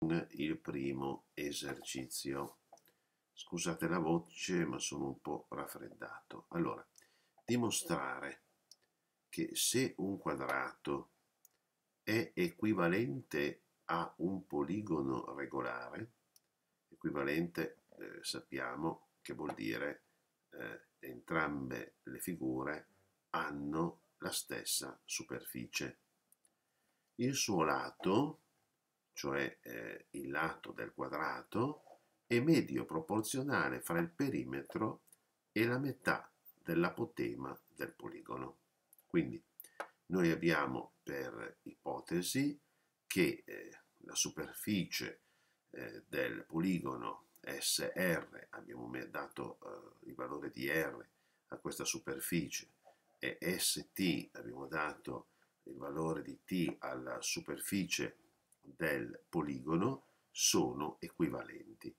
il primo esercizio. Scusate la voce, ma sono un po' raffreddato. Allora, dimostrare che se un quadrato è equivalente a un poligono regolare, equivalente eh, sappiamo che vuol dire eh, entrambe le figure hanno la stessa superficie. Il suo lato, cioè eh, il lato del quadrato, è medio proporzionale fra il perimetro e la metà dell'apotema del poligono. Quindi noi abbiamo per ipotesi che eh, la superficie eh, del poligono SR, abbiamo dato eh, il valore di R a questa superficie, e ST, abbiamo dato il valore di T alla superficie del poligono, sono equivalenti.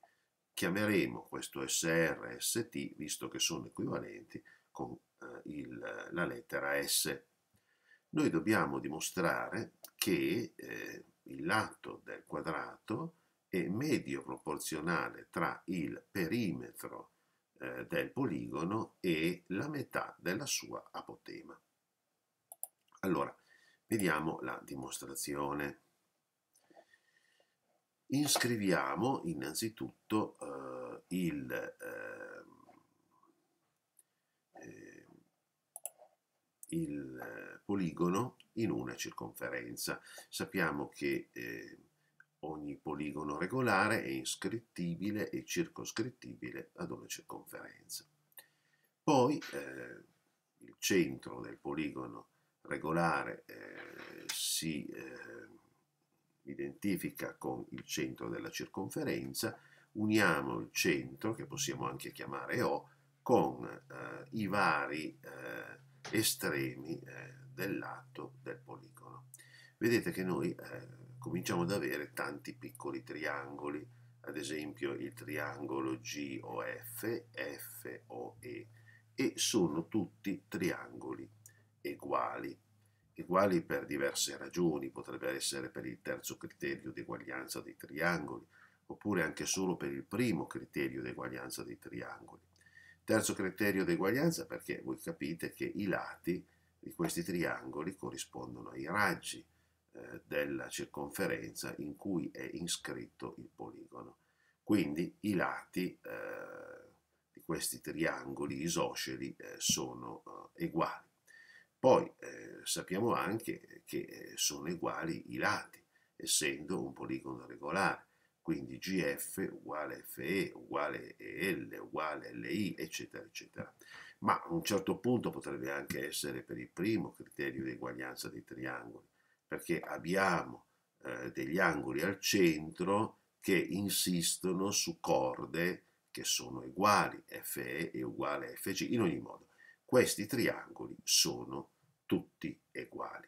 Chiameremo questo SR ST, visto che sono equivalenti, con eh, il, la lettera S. Noi dobbiamo dimostrare che eh, il lato del quadrato è medio proporzionale tra il perimetro eh, del poligono e la metà della sua apotema. Allora, vediamo la dimostrazione. Inscriviamo innanzitutto eh, il, eh, eh il poligono in una circonferenza. Sappiamo che eh, ogni poligono regolare è iscrittibile e circoscrittibile ad una circonferenza. Poi eh, il centro del poligono regolare eh, si eh, identifica con il centro della circonferenza, uniamo il centro, che possiamo anche chiamare O, con eh, i vari eh, estremi eh, del lato del poligono. Vedete che noi cominciamo ad avere tanti piccoli triangoli, ad esempio il triangolo GOF, FOE, e sono tutti triangoli uguali. Uguali per diverse ragioni, potrebbe essere per il terzo criterio di eguaglianza dei triangoli, oppure anche solo per il primo criterio di eguaglianza dei triangoli. Terzo criterio di eguaglianza perché voi capite che i lati di questi triangoli corrispondono ai raggi, eh, della circonferenza in cui è iscritto il poligono. Quindi i lati eh, di questi triangoli isosceli eh, sono eh, uguali. Poi eh, sappiamo anche che eh, sono uguali i lati, essendo un poligono regolare quindi GF uguale FE uguale EL uguale LI, eccetera, eccetera. Ma a un certo punto potrebbe anche essere per il primo criterio di eguaglianza dei triangoli, perché abbiamo eh, degli angoli al centro che insistono su corde che sono uguali, FE è uguale FC, in ogni modo questi triangoli sono tutti uguali.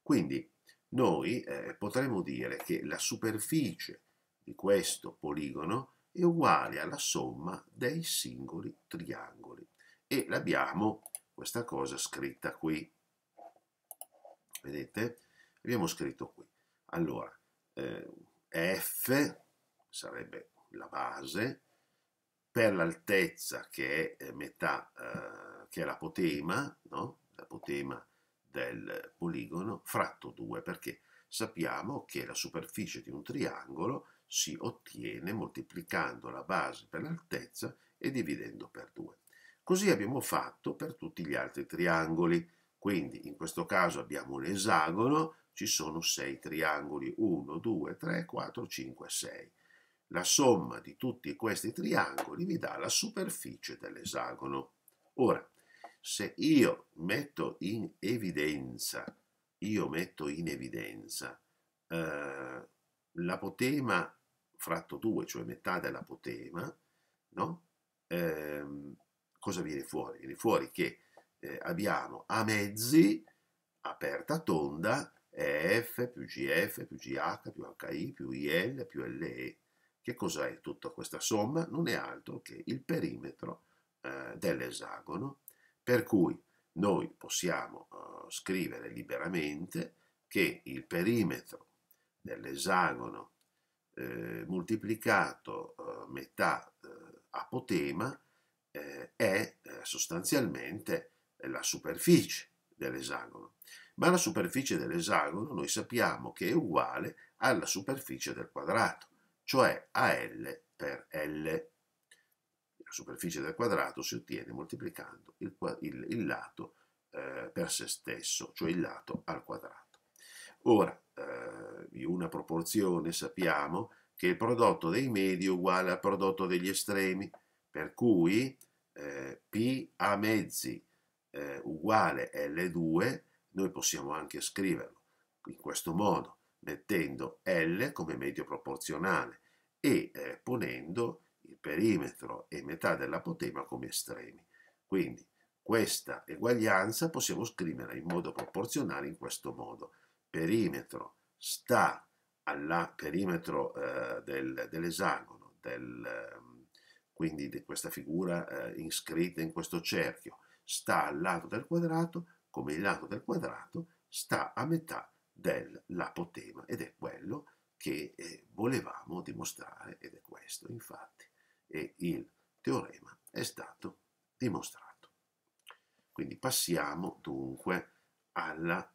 Quindi noi eh, potremmo dire che la superficie di questo poligono è uguale alla somma dei singoli triangoli e l'abbiamo questa cosa scritta qui vedete? Abbiamo scritto qui. Allora, eh, F sarebbe la base, per l'altezza che è eh, metà, eh, che è l'apotema, no? l'apotema del poligono, fratto 2, perché sappiamo che la superficie di un triangolo si ottiene moltiplicando la base per l'altezza e dividendo per 2. Così abbiamo fatto per tutti gli altri triangoli. Quindi in questo caso abbiamo un esagono, ci sono sei triangoli, 1, 2, 3, 4, 5, 6. La somma di tutti questi triangoli vi dà la superficie dell'esagono. Ora, se io metto in evidenza, io metto in evidenza eh, l'apotema fratto 2, cioè metà dell'apotema, no? Eh, cosa viene fuori? Viene fuori che eh, abbiamo a mezzi, aperta tonda, EF più GF più GH più HI più IL più LE. Che cos'è tutta questa somma? Non è altro che il perimetro eh, dell'esagono, per cui noi possiamo uh, scrivere liberamente che il perimetro dell'esagono eh, moltiplicato eh, metà eh, apotema eh, è eh, sostanzialmente la superficie dell'esagono. Ma la superficie dell'esagono noi sappiamo che è uguale alla superficie del quadrato, cioè AL per L. La superficie del quadrato si ottiene moltiplicando il, il, il lato eh, per se stesso, cioè il lato al quadrato. Ora, eh, in una proporzione sappiamo che il prodotto dei medi è uguale al prodotto degli estremi, per cui eh, P a mezzi eh, uguale L2, noi possiamo anche scriverlo in questo modo, mettendo L come medio proporzionale e eh, ponendo il perimetro e metà dell'apotema come estremi. Quindi questa eguaglianza possiamo scriverla in modo proporzionale in questo modo. Perimetro sta al perimetro eh, del, dell'esagono, del, ehm, quindi di questa figura eh, iscritta in questo cerchio, sta al lato del quadrato, come il lato del quadrato sta a metà dell'apotema ed è quello che eh, volevamo dimostrare ed è questo infatti e il teorema è stato dimostrato. Quindi passiamo dunque alla,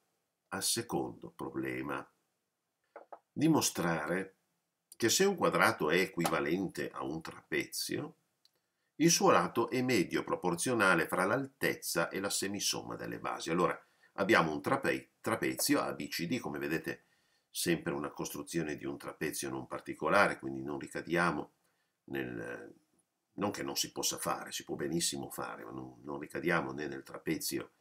al secondo problema dimostrare che se un quadrato è equivalente a un trapezio, il suo lato è medio proporzionale fra l'altezza e la semisomma delle basi. Allora, abbiamo un trape trapezio ABCD, come vedete sempre una costruzione di un trapezio non particolare, quindi non ricadiamo nel... non che non si possa fare, si può benissimo fare, ma non, non ricadiamo né nel trapezio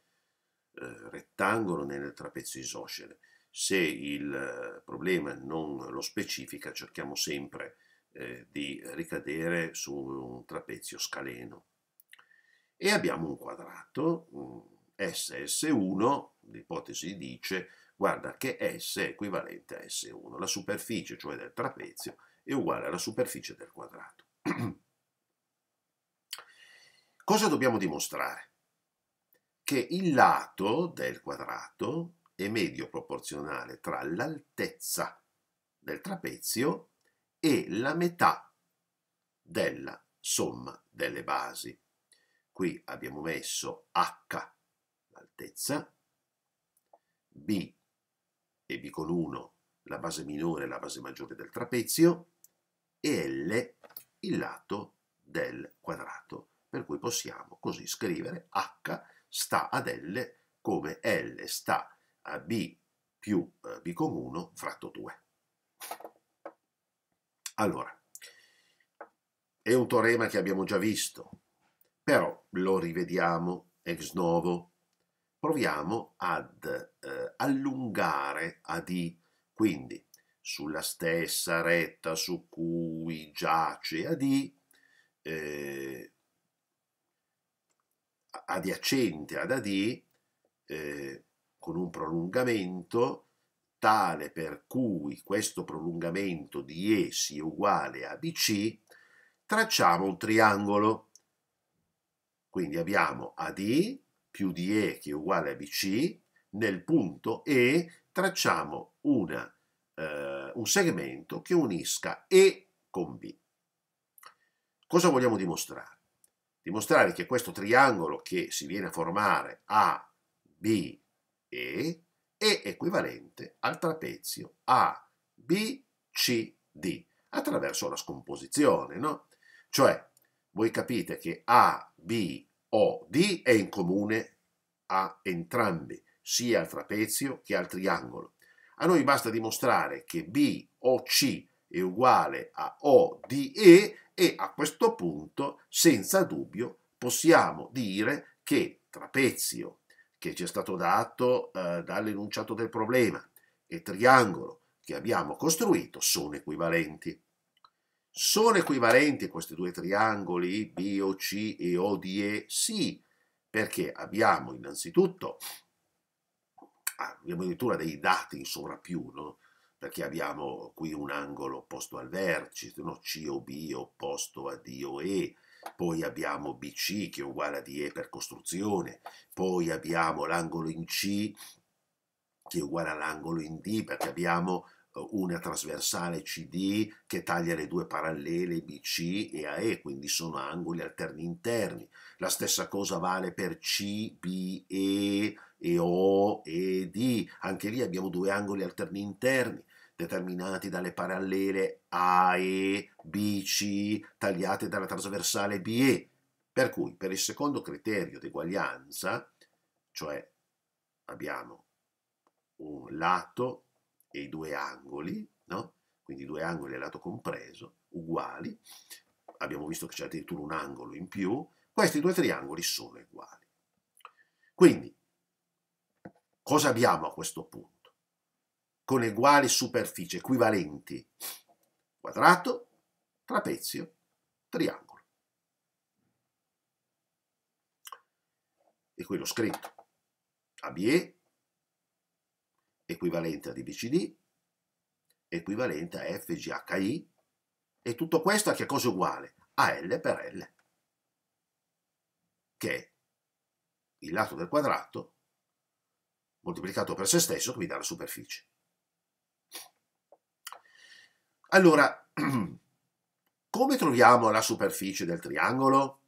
eh, rettangolo né nel trapezio isoscele. Se il eh, problema non lo specifica, cerchiamo sempre eh, di ricadere su un trapezio scaleno. E abbiamo un quadrato, SS1, l'ipotesi dice, guarda che S è equivalente a S1, la superficie, cioè del trapezio, è uguale alla superficie del quadrato. Cosa dobbiamo dimostrare? Che il lato del quadrato è medio proporzionale tra l'altezza del trapezio e la metà della somma delle basi. Qui abbiamo messo H, l'altezza, B e B con 1, la base minore e la base maggiore del trapezio, e L, il lato del quadrato. Per cui possiamo così scrivere H sta ad L come L sta a b più b con 1 fratto 2. Allora, è un teorema che abbiamo già visto, però lo rivediamo ex novo. Proviamo ad eh, allungare AD, quindi sulla stessa retta su cui giace AD, eh, adiacente ad AD, eh, con un prolungamento tale per cui questo prolungamento di E sia uguale a BC, tracciamo un triangolo. Quindi abbiamo AD più di E che è uguale a BC, nel punto E tracciamo una, eh, un segmento che unisca E con B. Cosa vogliamo dimostrare? Dimostrare che questo triangolo che si viene a formare A, B, e è equivalente al trapezio ABCD attraverso la scomposizione, no? Cioè, voi capite che ABOD è in comune a entrambi, sia al trapezio che al triangolo. A noi basta dimostrare che BOC è uguale a ODE e a questo punto, senza dubbio, possiamo dire che trapezio che ci è stato dato eh, dall'enunciato del problema e triangolo che abbiamo costruito sono equivalenti. Sono equivalenti questi due triangoli BOC e ODE? Sì, perché abbiamo innanzitutto abbiamo addirittura dei dati in sovrappiù, no? perché abbiamo qui un angolo opposto al vertice, no? COB opposto a DOE, poi abbiamo BC che è uguale a DE per costruzione, poi abbiamo l'angolo in C che è uguale all'angolo in D perché abbiamo una trasversale CD che taglia le due parallele BC e AE, quindi sono angoli alterni interni. La stessa cosa vale per C, B, E, e O e D. Anche lì abbiamo due angoli alterni interni determinati dalle parallele AE, BC, tagliate dalla trasversale BE. Per cui, per il secondo criterio di eguaglianza, cioè abbiamo un lato e i due angoli, no? quindi due angoli a lato compreso, uguali, abbiamo visto che c'è addirittura un angolo in più, questi due triangoli sono uguali. Quindi, cosa abbiamo a questo punto? Con uguali superfici equivalenti, quadrato, trapezio, triangolo. E qui l'ho scritto. ABE equivalente a DBCD, equivalente a FGHI, e tutto questo a che cosa è uguale? A L per L, che è il lato del quadrato moltiplicato per se stesso che mi dà la superficie. Allora, come troviamo la superficie del triangolo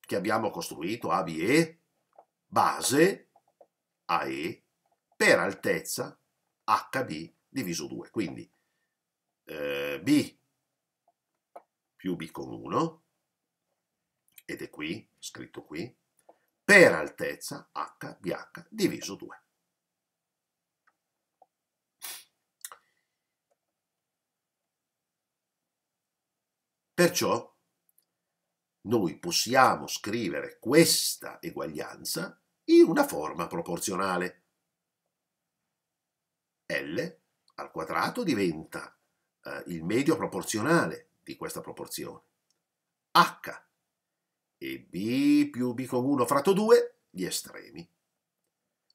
che abbiamo costruito ABE? Base AE per altezza HB diviso 2. Quindi eh, B più B con 1, ed è qui, scritto qui, per altezza HBH diviso 2. Perciò noi possiamo scrivere questa eguaglianza in una forma proporzionale. L al quadrato diventa eh, il medio proporzionale di questa proporzione. H e B più B con 1 fratto 2 gli estremi.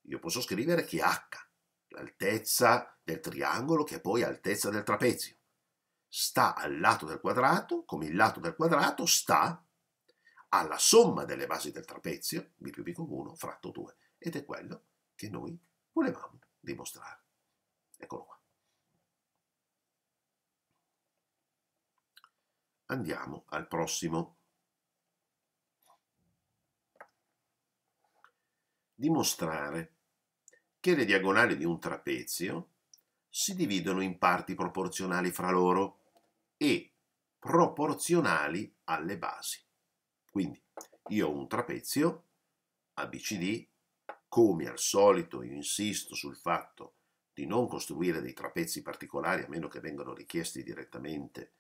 Io posso scrivere che H, l'altezza del triangolo che è poi altezza del trapezio, sta al lato del quadrato, come il lato del quadrato sta alla somma delle basi del trapezio, B più B con 1 fratto 2, ed è quello che noi volevamo dimostrare. Eccolo qua. Andiamo al prossimo. Dimostrare che le diagonali di un trapezio si dividono in parti proporzionali fra loro e proporzionali alle basi. Quindi io ho un trapezio ABCD, come al solito io insisto sul fatto di non costruire dei trapezi particolari a meno che vengano richiesti direttamente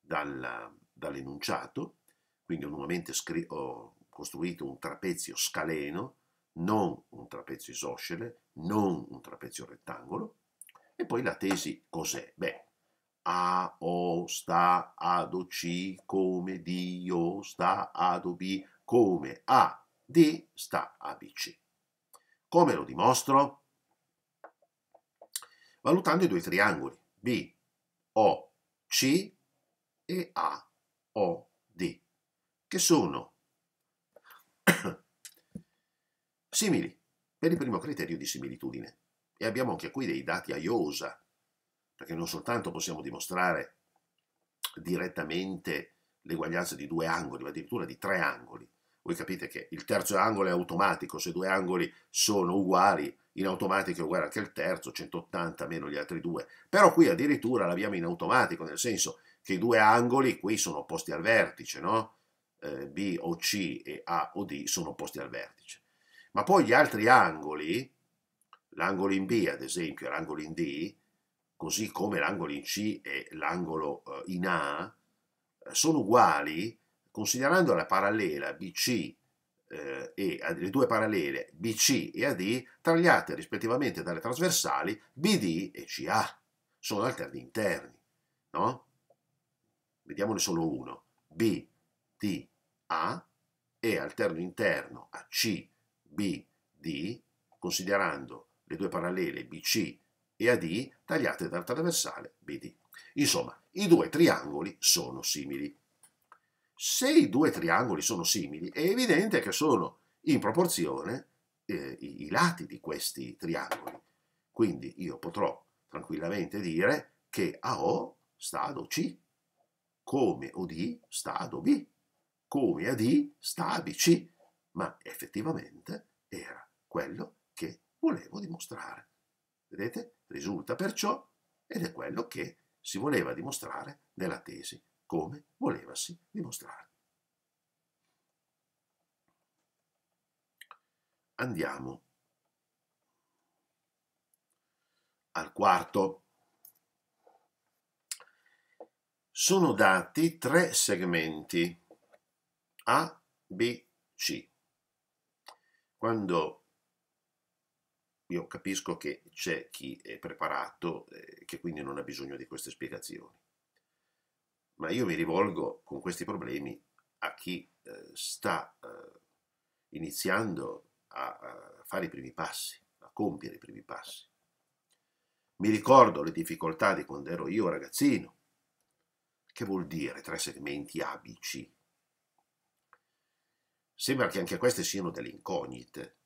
dal, dall'enunciato, quindi ho nuovamente ho costruito un trapezio scaleno, non un trapezio isoscele, non un trapezio rettangolo, e poi la tesi cos'è? Beh, A, O, sta, Ad, O, C, come D, O, sta, Ad, O, B, come A, D, sta, A, B, C. Come lo dimostro? Valutando i due triangoli B, O, C e A, O, D, che sono simili per il primo criterio di similitudine. E abbiamo anche qui dei dati a iosa, perché non soltanto possiamo dimostrare direttamente l'eguaglianza di due angoli, ma addirittura di tre angoli. Voi capite che il terzo angolo è automatico, se due angoli sono uguali, in automatico è uguale anche il terzo, 180 meno gli altri due, però qui addirittura l'abbiamo in automatico, nel senso che i due angoli qui sono opposti al vertice, no? Eh, B o C e A o D sono opposti al vertice. Ma poi gli altri angoli, l'angolo in B ad esempio e l'angolo in D, così come l'angolo in C e l'angolo eh, in A, eh, sono uguali considerando la parallela BC eh, e le due parallele BC e AD tagliate rispettivamente dalle trasversali BD e CA. Sono alterni interni, no? Vediamone solo uno. BDA e alterno interno a CBD, considerando le due parallele BC e AD tagliate dal trasversale BD. Insomma, i due triangoli sono simili. Se i due triangoli sono simili, è evidente che sono in proporzione eh, i, lati di questi triangoli. Quindi io potrò tranquillamente dire che AO sta ad OC, come OD sta ad OB, come AD sta a BC, ma effettivamente era quello che volevo dimostrare. Vedete? Risulta perciò ed è quello che si voleva dimostrare nella tesi, come volevasi dimostrare. Andiamo al quarto. Sono dati tre segmenti A, B, C. Quando io capisco che c'è chi è preparato, eh, che quindi non ha bisogno di queste spiegazioni, ma io mi rivolgo con questi problemi a chi eh, sta eh, iniziando a, a fare i primi passi, a compiere i primi passi. Mi ricordo le difficoltà di quando ero io ragazzino. Che vuol dire tre segmenti A, B, C? Sembra che anche queste siano delle incognite.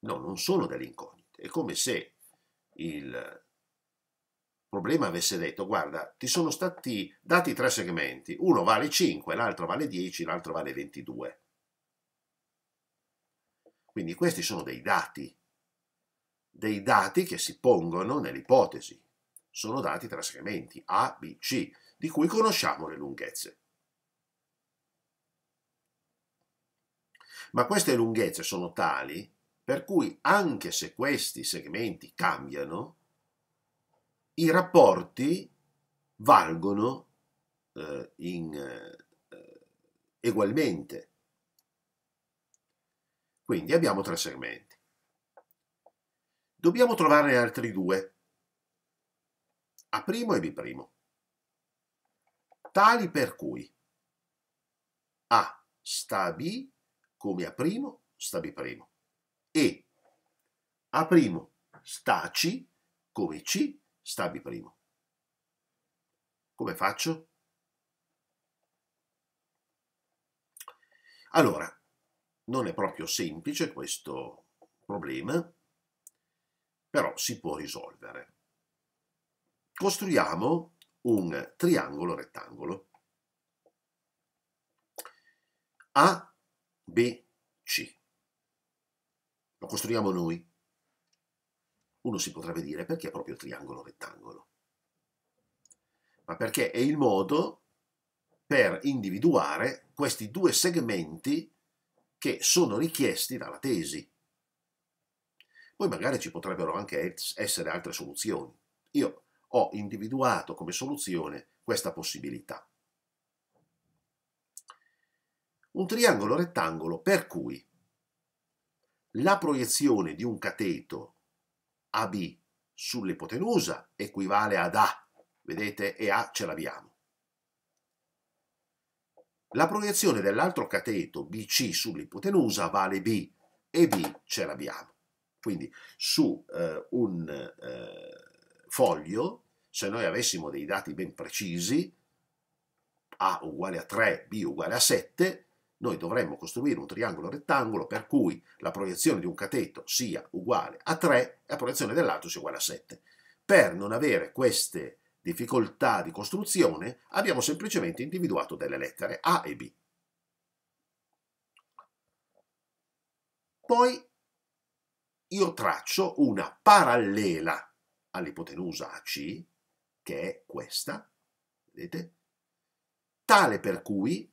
No, non sono delle incognite. È come se il problema avesse detto, guarda, ti sono stati dati tre segmenti, uno vale 5, l'altro vale 10, l'altro vale 22. Quindi questi sono dei dati, dei dati che si pongono nell'ipotesi. Sono dati tra segmenti A, B, C, di cui conosciamo le lunghezze. Ma queste lunghezze sono tali per cui anche se questi segmenti cambiano, i rapporti valgono eh, in, eh, ugualmente. Quindi abbiamo tre segmenti. Dobbiamo trovarne altri due, A' e B', tali per cui A sta a B come A' sta B' e A' sta a C come C sta a B'. Come faccio? Allora, non è proprio semplice questo problema, però si può risolvere. Costruiamo un triangolo rettangolo. A, B, C. Lo costruiamo noi. Uno si potrebbe dire perché proprio triangolo rettangolo? Ma perché è il modo per individuare questi due segmenti che sono richiesti dalla tesi. Poi magari ci potrebbero anche essere altre soluzioni. Io ho individuato come soluzione questa possibilità. Un triangolo rettangolo per cui la proiezione di un cateto AB sull'ipotenusa equivale ad A, vedete, e A ce l'abbiamo. La proiezione dell'altro cateto BC sull'ipotenusa vale B e B ce l'abbiamo. Quindi su eh, un eh, foglio, se noi avessimo dei dati ben precisi, A uguale a 3, B uguale a 7, noi dovremmo costruire un triangolo rettangolo per cui la proiezione di un cateto sia uguale a 3 e la proiezione dell'altro sia uguale a 7. Per non avere queste difficoltà di costruzione, abbiamo semplicemente individuato delle lettere A e B. Poi io traccio una parallela all'ipotenusa AC, che è questa, vedete? Tale per cui,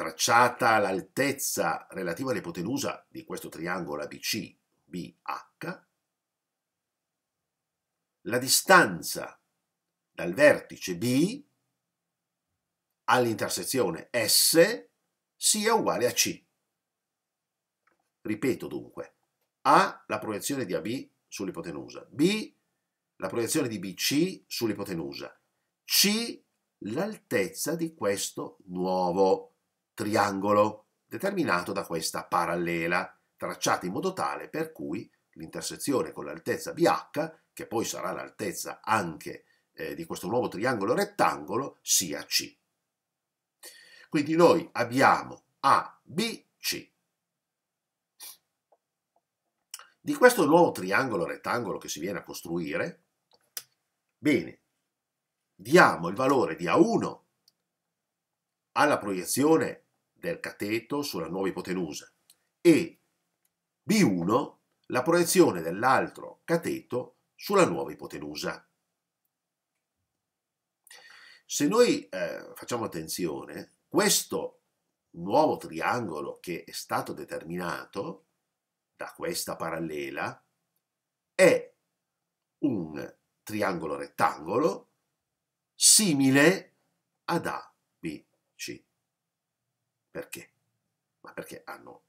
tracciata l'altezza relativa all'ipotenusa di questo triangolo ABC BH, la distanza dal vertice B all'intersezione S sia uguale a C. Ripeto dunque, A la proiezione di AB sull'ipotenusa, B la proiezione di BC sull'ipotenusa, C l'altezza di questo nuovo triangolo determinato da questa parallela, tracciata in modo tale per cui l'intersezione con l'altezza BH che poi sarà l'altezza anche eh, di questo nuovo triangolo rettangolo, sia C. Quindi noi abbiamo A, B, C. di questo nuovo triangolo rettangolo che si viene a costruire, bene, diamo il valore di A1 alla proiezione del cateto sulla nuova ipotenusa e B1 la proiezione dell'altro cateto sulla nuova ipotenusa. Se noi eh, facciamo attenzione, questo nuovo triangolo che è stato determinato da questa parallela è un triangolo rettangolo simile ad ABC. Perché? Ma perché hanno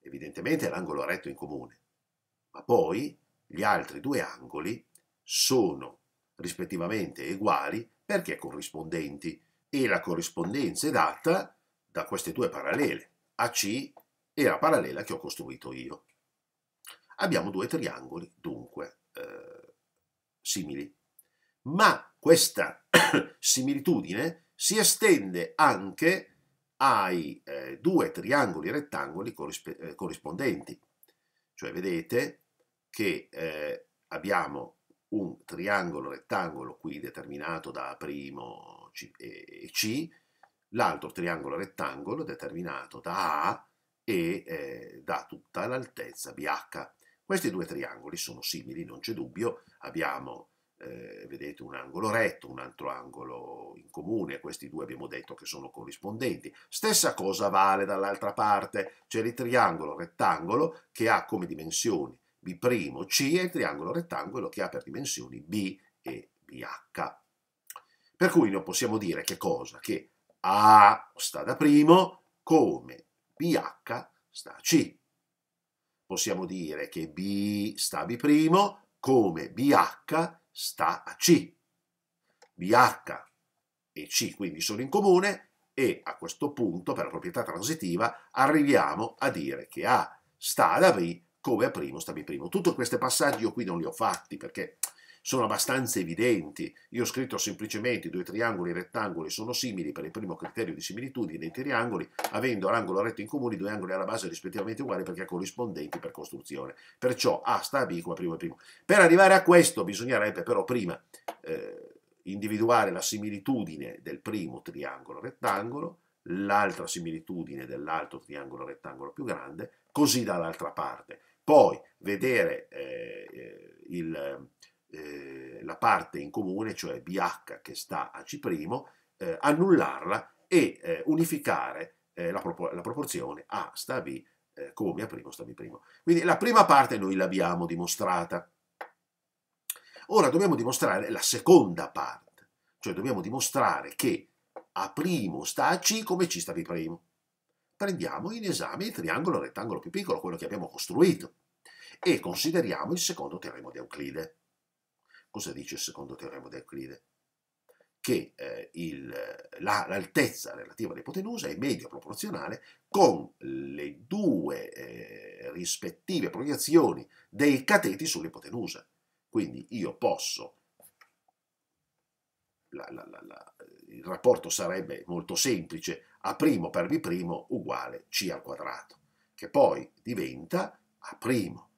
evidentemente l'angolo retto in comune, ma poi gli altri due angoli sono rispettivamente uguali perché corrispondenti e la corrispondenza è data da queste due parallele, AC e la parallela che ho costruito io. Abbiamo due triangoli, dunque, eh, simili. Ma questa similitudine si estende anche ai eh, due triangoli rettangoli corrisp- eh, corrispondenti. Cioè vedete che eh, abbiamo un triangolo rettangolo qui determinato da A' e C, l'altro triangolo rettangolo determinato da A e eh, da tutta l'altezza BH. Questi due triangoli sono simili, non c'è dubbio, abbiamo eh, vedete un angolo retto, un altro angolo in comune, questi due abbiamo detto che sono corrispondenti. Stessa cosa vale dall'altra parte, c'è il triangolo rettangolo che ha come dimensioni B'C e il triangolo rettangolo che ha per dimensioni B e BH. Per cui noi possiamo dire che cosa? Che A sta da primo come BH sta a C. Possiamo dire che B sta a B' come BH sta a C. BH e C quindi sono in comune e a questo punto, per la proprietà transitiva, arriviamo a dire che A sta ad B come A' sta B'. Tutti questi passaggi io qui non li ho fatti perché sono abbastanza evidenti. Io ho scritto semplicemente due triangoli rettangoli sono simili per il primo criterio di similitudine dei triangoli, avendo l'angolo retto in comune, due angoli alla base rispettivamente uguali perché corrispondenti per costruzione. Perciò A sta a B come primo e primo. Per arrivare a questo bisognerebbe però prima eh, individuare la similitudine del primo triangolo rettangolo, l'altra similitudine dell'altro triangolo rettangolo più grande, così dall'altra parte. Poi vedere eh, eh il eh, la parte in comune, cioè BH che sta a C', eh, annullarla e eh, unificare eh, la, propor la, proporzione A sta a B eh, come A' sta B'. Quindi la prima parte noi l'abbiamo dimostrata. Ora dobbiamo dimostrare la seconda parte, cioè dobbiamo dimostrare che A' sta a C come C sta a B'. Prendiamo in esame il triangolo rettangolo più piccolo, quello che abbiamo costruito, e consideriamo il secondo teorema di Euclide. Cosa dice il secondo teorema di Euclide? Che eh, l'altezza la, relativa all'ipotenusa è medio proporzionale con le due eh, rispettive proiezioni dei cateti sull'ipotenusa. Quindi io posso, la, la, il rapporto sarebbe molto semplice, A' per B' uguale C al quadrato, che poi diventa A'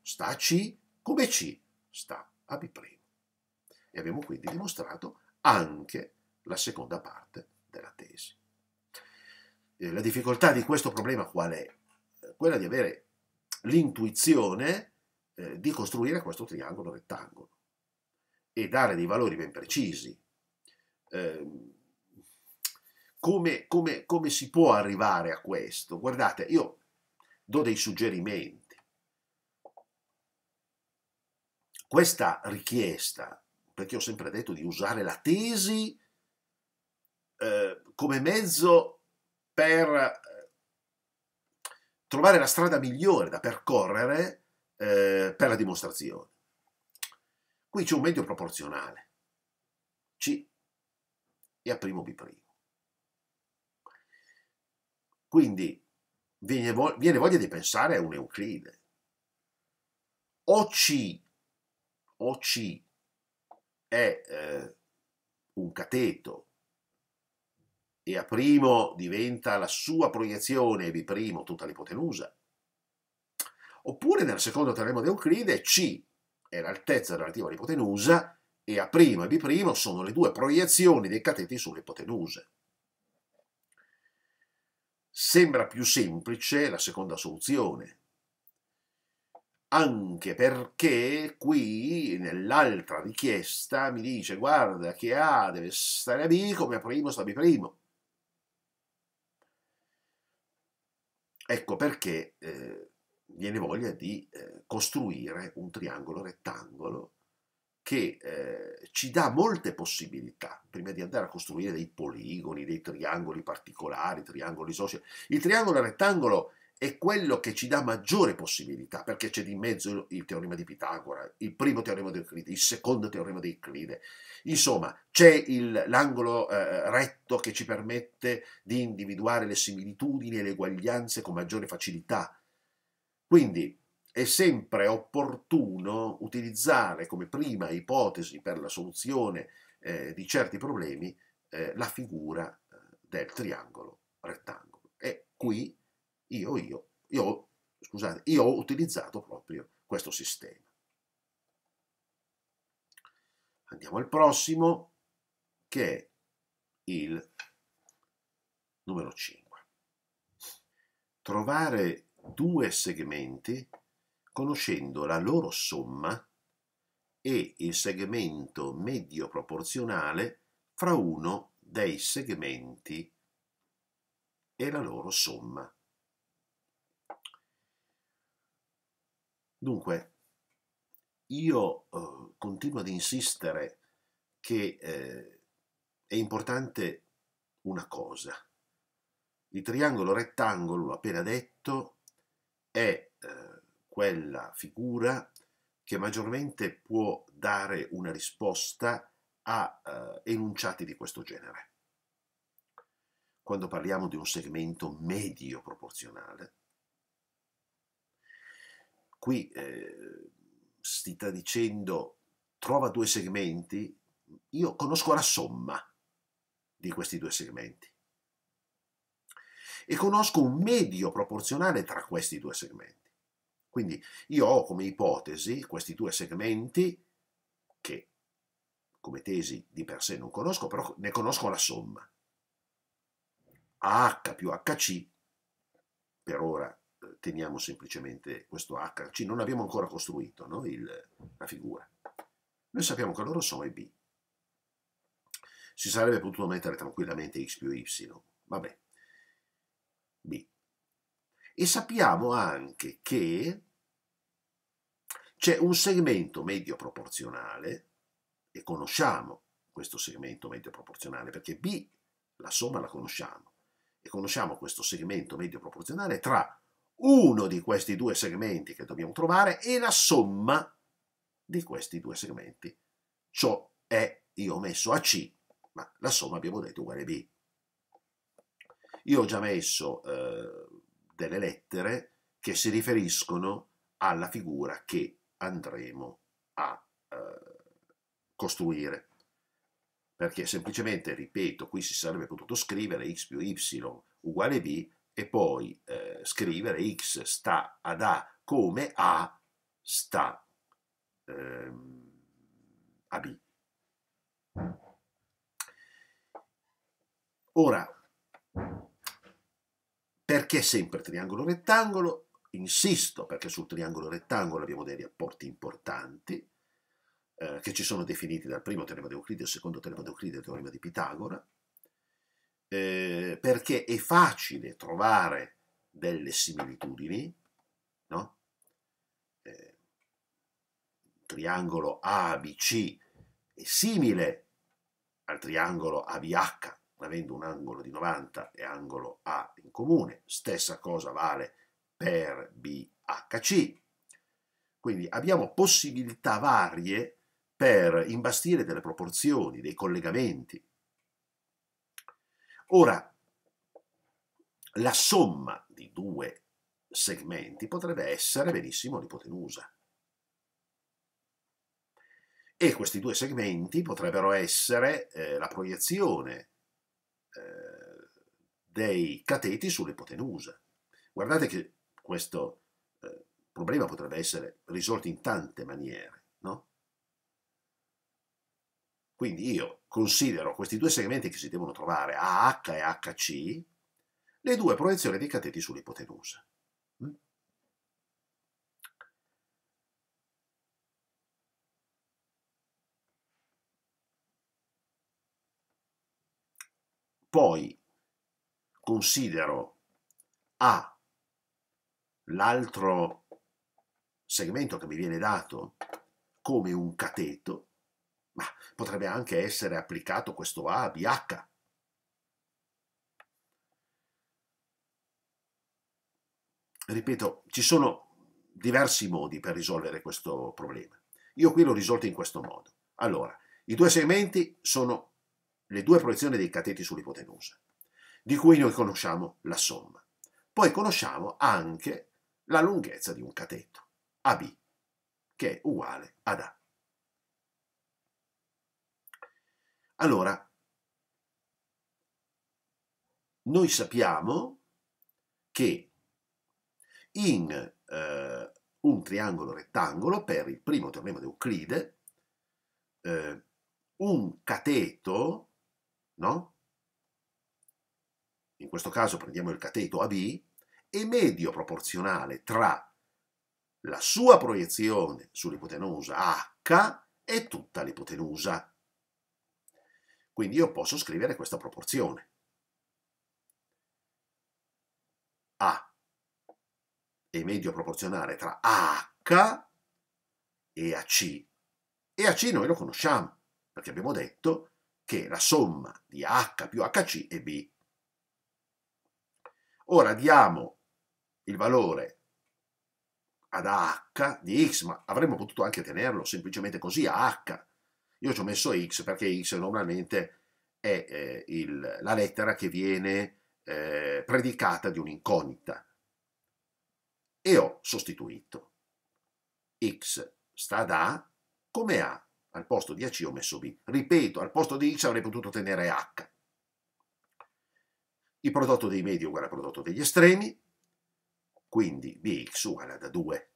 sta a C come C sta a B'. Abbiamo quindi dimostrato anche la seconda parte della tesi. Eh, la difficoltà di questo problema qual è? Eh, quella di avere l'intuizione eh, di costruire questo triangolo rettangolo e dare dei valori ben precisi. Eh, come, come, come si può arrivare a questo? Guardate, io do dei suggerimenti. Questa richiesta perché ho sempre detto di usare la tesi eh, come mezzo per eh, trovare la strada migliore da percorrere eh, per la dimostrazione. Qui c'è un medio proporzionale, C e A' B'. Quindi viene, vo- viene voglia di pensare a un Euclide. O C, o C è eh, un cateto e A' diventa la sua proiezione B' tutta l'ipotenusa, Oppure nel secondo teorema di Euclide C è l'altezza relativa all'ipotenusa e A' e B' sono le due proiezioni dei cateti sulle ipotenuse. Sembra più semplice la seconda soluzione, anche perché qui nell'altra richiesta mi dice guarda che A deve stare a B come A' sta a B'. Ecco perché eh, viene voglia di eh, costruire un triangolo rettangolo che eh, ci dà molte possibilità, prima di andare a costruire dei poligoni, dei triangoli particolari, triangoli sociali. Il triangolo rettangolo è quello che ci dà maggiore possibilità, perché c'è di mezzo il teorema di Pitagora, il primo teorema di Euclide, il secondo teorema di Euclide. Insomma, c'è l'angolo eh, retto che ci permette di individuare le similitudini e le eguaglianze con maggiore facilità. Quindi è sempre opportuno utilizzare come prima ipotesi per la soluzione eh, di certi problemi eh, la figura eh, del triangolo rettangolo. E qui io, io, io, scusate, io ho utilizzato proprio questo sistema. Andiamo al prossimo, che è il numero 5. Trovare due segmenti conoscendo la loro somma e il segmento medio proporzionale fra uno dei segmenti e la loro somma. Dunque, io eh, continuo ad insistere che eh, è importante una cosa. Il triangolo rettangolo, l'ho appena detto, è eh, quella figura che maggiormente può dare una risposta a eh, enunciati di questo genere. Quando parliamo di un segmento medio proporzionale, qui eh, si sta dicendo trova due segmenti, io conosco la somma di questi due segmenti e conosco un medio proporzionale tra questi due segmenti. Quindi io ho come ipotesi questi due segmenti che come tesi di per sé non conosco, però ne conosco la somma. AH più HC, per ora teniamo semplicemente questo HC, non abbiamo ancora costruito no, il, la figura. Noi sappiamo che loro sono e B. Si sarebbe potuto mettere tranquillamente X più Y, vabbè, B. E sappiamo anche che c'è un segmento medio proporzionale, e conosciamo questo segmento medio proporzionale, perché B, la somma la conosciamo, e conosciamo questo segmento medio proporzionale tra uno di questi due segmenti che dobbiamo trovare e la somma di questi due segmenti. Ciò è, io ho messo AC, ma la somma abbiamo detto uguale B. Io ho già messo eh, delle lettere che si riferiscono alla figura che andremo a eh, costruire. Perché semplicemente, ripeto, qui si sarebbe potuto scrivere x più y uguale b e poi eh, scrivere x sta ad A come A sta ehm, a B. Ora, perché sempre triangolo rettangolo? Insisto perché sul triangolo rettangolo abbiamo dei rapporti importanti eh, che ci sono definiti dal primo teorema di Euclide, il secondo teorema di Euclide e il teorema di Pitagora eh, perché è facile trovare delle similitudini, no? Eh, triangolo ABC è simile al triangolo ABH, avendo un angolo di 90 e angolo A in comune, stessa cosa vale per BHC, quindi abbiamo possibilità varie per imbastire delle proporzioni, dei collegamenti, Ora, la somma di due segmenti potrebbe essere benissimo l'ipotenusa. E questi due segmenti potrebbero essere eh, la proiezione eh, dei cateti sull'ipotenusa. Guardate che questo eh, problema potrebbe essere risolto in tante maniere, no? Quindi io considero questi due segmenti che si devono trovare, AH e HC, le due proiezioni dei cateti sull'ipotenusa. Mm? Poi considero A l'altro segmento che mi viene dato come un cateto, potrebbe anche essere applicato questo A a BH. Ripeto, ci sono diversi modi per risolvere questo problema. Io qui l'ho risolto in questo modo. Allora, i due segmenti sono le due proiezioni dei cateti sull'ipotenusa, di cui noi conosciamo la somma. Poi conosciamo anche la lunghezza di un cateto, AB, che è uguale ad A. Allora, noi sappiamo che in eh, un triangolo rettangolo, per il primo teorema di Euclide, eh, un cateto, no? in questo caso prendiamo il cateto AB, è medio proporzionale tra la sua proiezione sull'ipotenusa H e tutta l'ipotenusa. Quindi io posso scrivere questa proporzione. A è medio proporzionale tra H e AC. E AC noi lo conosciamo, perché abbiamo detto che la somma di H più HC è B. Ora diamo il valore ad H di X, ma avremmo potuto anche tenerlo semplicemente così a H. Io ci ho messo X perché X normalmente è eh, il, la lettera che viene eh, predicata di un'incognita. E ho sostituito. X sta ad A come A. Al posto di AC ho messo B. Ripeto, al posto di X avrei potuto tenere H. Il prodotto dei medi uguale al prodotto degli estremi, quindi bx uguale a 2.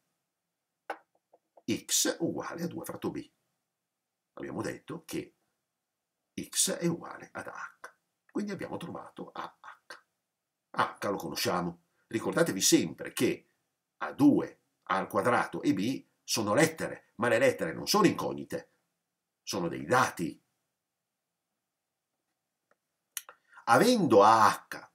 x uguale a 2 fratto b. Abbiamo detto che x è uguale ad h. Quindi abbiamo trovato AH. H lo conosciamo. Ricordatevi sempre che A2, A al quadrato e B sono lettere, ma le lettere non sono incognite, sono dei dati. avendo AH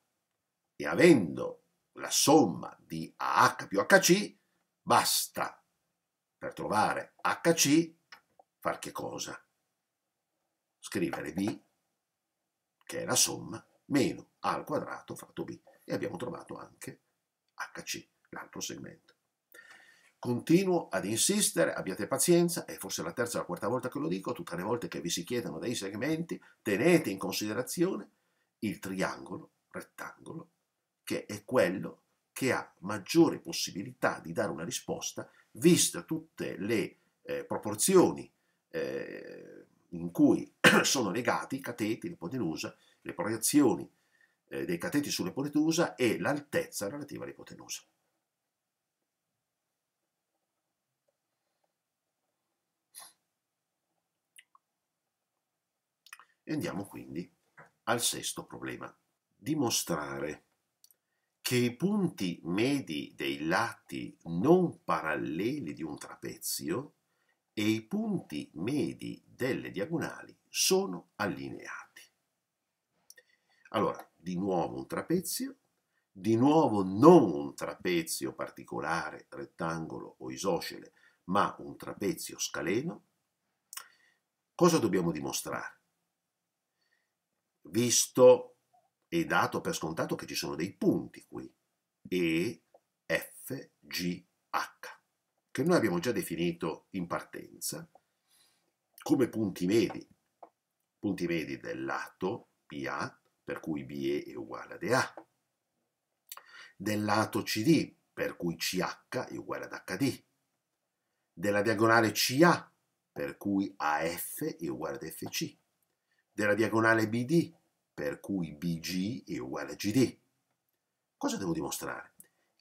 e avendo la somma di AH più HC, basta per trovare HC far che cosa? Scrivere B, che è la somma, meno A al quadrato fatto B. E abbiamo trovato anche HC, l'altro segmento. Continuo ad insistere, abbiate pazienza, è forse la terza o la quarta volta che lo dico, tutte le volte che vi si chiedono dei segmenti, tenete in considerazione il triangolo, rettangolo, che è quello che ha maggiore possibilità di dare una risposta, viste tutte le eh, proporzioni eh, in cui sono legati i cateti, l'ipotenusa, le proiezioni eh, dei cateti sull'ipotenusa e l'altezza relativa all'ipotenusa. E andiamo quindi al sesto problema. Dimostrare che i punti medi dei lati non paralleli di un trapezio e i punti medi delle diagonali sono allineati. Allora, di nuovo un trapezio, di nuovo non un trapezio particolare, rettangolo o isoscele, ma un trapezio scaleno. Cosa dobbiamo dimostrare? visto e dato per scontato che ci sono dei punti qui, E, F, G, H, che noi abbiamo già definito in partenza come punti medi, punti medi del lato PA, per cui BE è uguale ad EA, del lato CD, per cui CH è uguale ad HD, della diagonale CA, per cui AF è uguale ad FC, della diagonale BD, per cui BG è uguale a GD. Cosa devo dimostrare?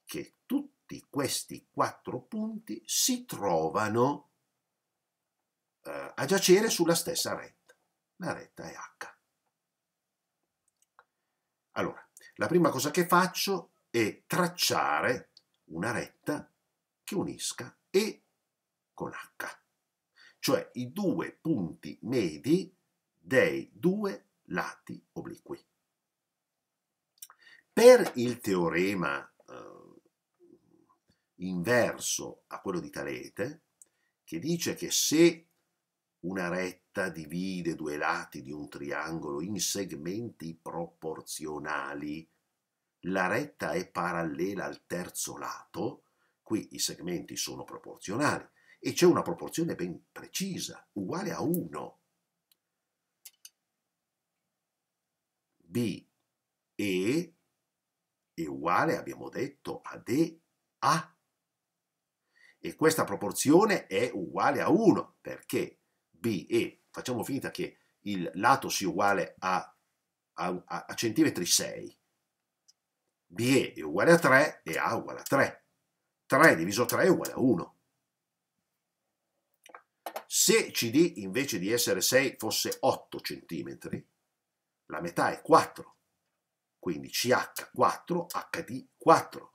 Che tutti tutti questi quattro punti si trovano eh, a giacere sulla stessa retta. La retta è H. Allora, la prima cosa che faccio è tracciare una retta che unisca E con H, cioè i due punti medi dei due lati obliqui. Per il teorema eh, inverso a quello di Talete, che dice che se una retta divide due lati di un triangolo in segmenti proporzionali, la retta è parallela al terzo lato, qui i segmenti sono proporzionali e c'è una proporzione ben precisa, uguale a 1. B E è uguale, abbiamo detto, ad E A. E questa proporzione è uguale a 1 perché BE, facciamo finta che il lato sia uguale a, a, a centimetri 6, BE è uguale a 3 e A uguale a 3. 3 diviso 3 è uguale a 1. Se CD invece di essere 6 fosse 8 cm, la metà è 4. Quindi CH 4, HD 4.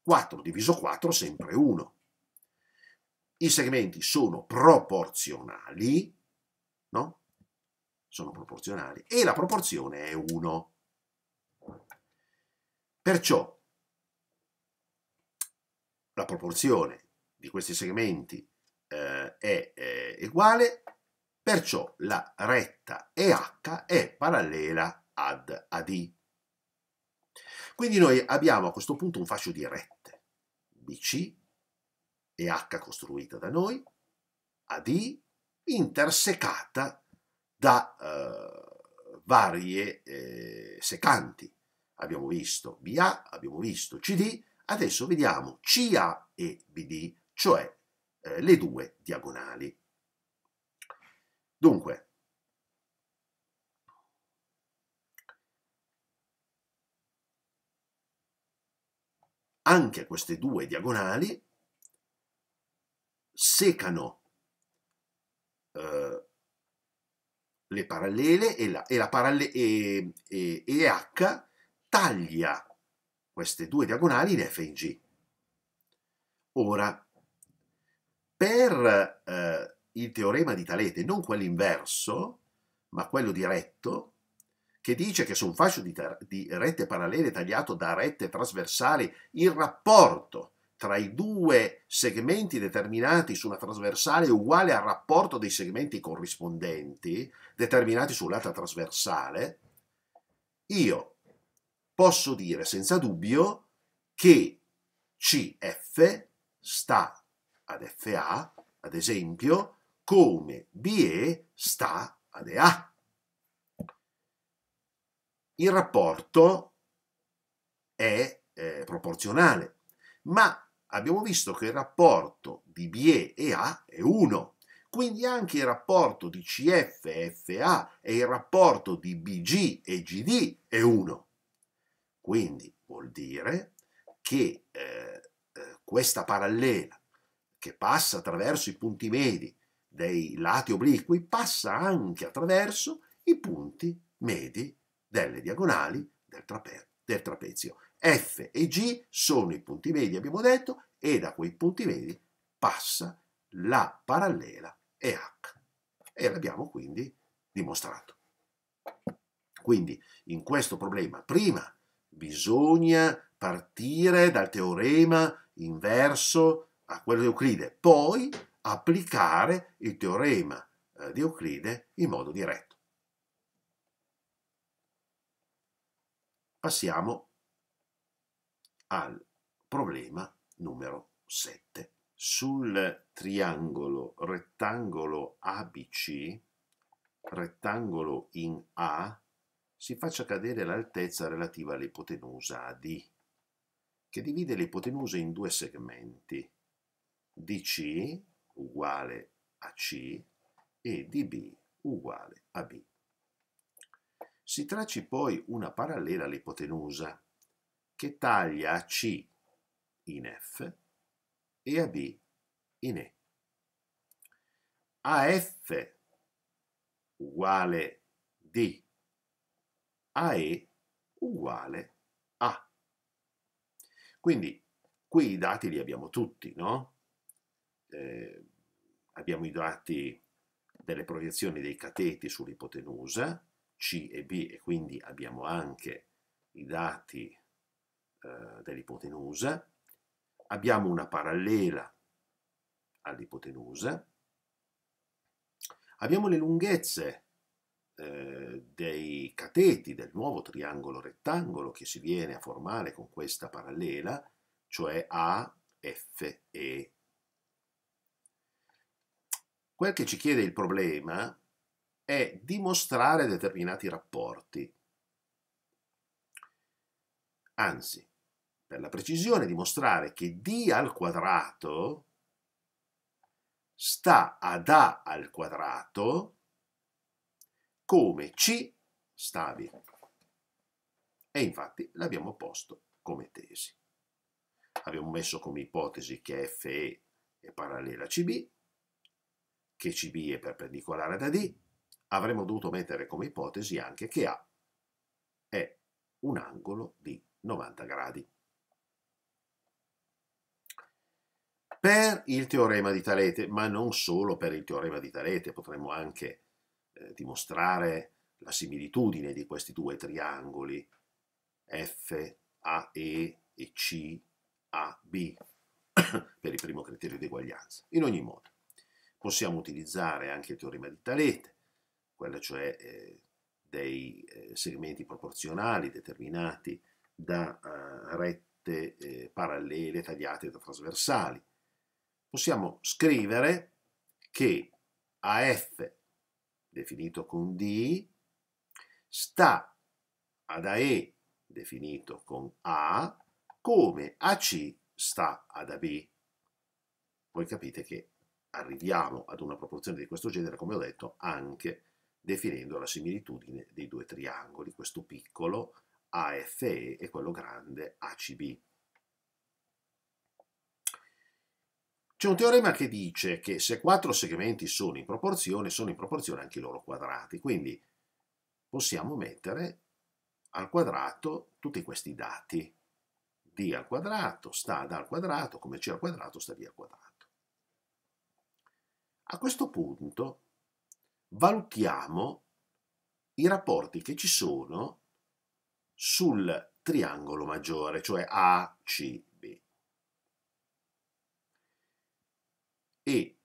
4 diviso 4 sempre 1. I segmenti sono proporzionali, no? Sono proporzionali e la proporzione è 1. Perciò la proporzione di questi segmenti eh, è eh, uguale, perciò la retta EH è parallela ad AD. Quindi noi abbiamo a questo punto un fascio di rette BC e H costruita da noi, AD intersecata da eh, varie eh, secanti. Abbiamo visto BA, abbiamo visto CD, adesso vediamo CA e BD, cioè eh, le due diagonali. Dunque, anche queste due diagonali secano eh, le parallele e, la, e, la paralle, e, e, e H taglia queste due diagonali in F e in G. Ora, per eh, il teorema di Talete, non quello inverso, ma quello diretto, che dice che su un fascio di, di rette parallele tagliato da rette trasversali il rapporto tra i due segmenti determinati su una trasversale uguale al rapporto dei segmenti corrispondenti determinati sul lato trasversale, io posso dire senza dubbio che CF sta ad FA, ad esempio, come BE sta ad EA. Il rapporto è eh, proporzionale, ma abbiamo visto che il rapporto di BE e A è 1, quindi anche il rapporto di CF e FA e il rapporto di BG e GD è 1. Quindi vuol dire che eh, eh, questa parallela che passa attraverso i punti medi dei lati obliqui passa anche attraverso i punti medi delle diagonali del, trape del trapezio. F e G sono i punti medi, abbiamo detto, e da quei punti medi passa la parallela EH. E l'abbiamo quindi dimostrato. Quindi in questo problema prima bisogna partire dal teorema inverso a quello di Euclide, poi applicare il teorema eh, di Euclide in modo diretto. Passiamo al problema numero 7. Sul triangolo rettangolo ABC, rettangolo in A, si faccia cadere l'altezza relativa all'ipotenusa AD, che divide l'ipotenusa in due segmenti, DC uguale a C e dB uguale a B. Si tracci poi una parallela all'ipotenusa che taglia C in F e AB in E. AF uguale D, AE uguale A. Quindi qui i dati li abbiamo tutti, no? Eh, abbiamo i dati delle proiezioni dei cateti sull'ipotenusa, C e B, e quindi abbiamo anche i dati eh, dell'ipotenusa. Abbiamo una parallela all'ipotenusa. Abbiamo le lunghezze eh, dei cateti del nuovo triangolo rettangolo che si viene a formare con questa parallela, cioè A, F e Quel che ci chiede il problema è dimostrare determinati rapporti. Anzi, per la precisione, dimostrare che d al quadrato sta ad a al quadrato come c sta b. E infatti l'abbiamo posto come tesi. Abbiamo messo come ipotesi che FE è parallela a CB che CB è perpendicolare ad AD, avremmo dovuto mettere come ipotesi anche che A è un angolo di 90 gradi. Per il teorema di Talete, ma non solo per il teorema di Talete, potremmo anche eh, dimostrare la similitudine di questi due triangoli F, AE e C, AB per il primo criterio di eguaglianza. In ogni modo, Possiamo utilizzare anche il teorema di Talete, quello cioè eh, dei eh, segmenti proporzionali determinati da uh, rette eh, parallele tagliate da trasversali. Possiamo scrivere che AF, definito con D, sta ad AE, definito con A, come AC sta ad AB. Voi capite che arriviamo ad una proporzione di questo genere, come ho detto, anche definendo la similitudine dei due triangoli, questo piccolo AFE e quello grande ACB. C'è un teorema che dice che se quattro segmenti sono in proporzione, sono in proporzione anche i loro quadrati, quindi possiamo mettere al quadrato tutti questi dati. d al quadrato sta ad a al quadrato, come c al quadrato sta b al quadrato. A questo punto valutiamo i rapporti che ci sono sul triangolo maggiore, cioè ACB. E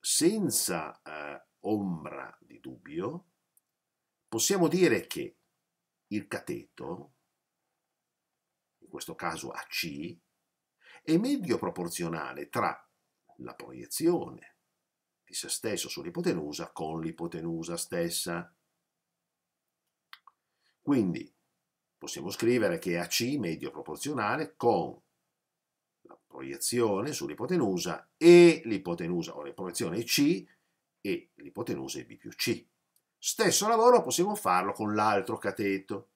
senza eh, ombra di dubbio possiamo dire che il cateto, in questo caso AC, è medio proporzionale tra la proiezione di se stesso sull'ipotenusa con l'ipotenusa stessa. Quindi possiamo scrivere che AC medio proporzionale con proiezione sull'ipotenusa e l'ipotenusa, o la proiezione C e l'ipotenusa B più C. Stesso lavoro possiamo farlo con l'altro cateto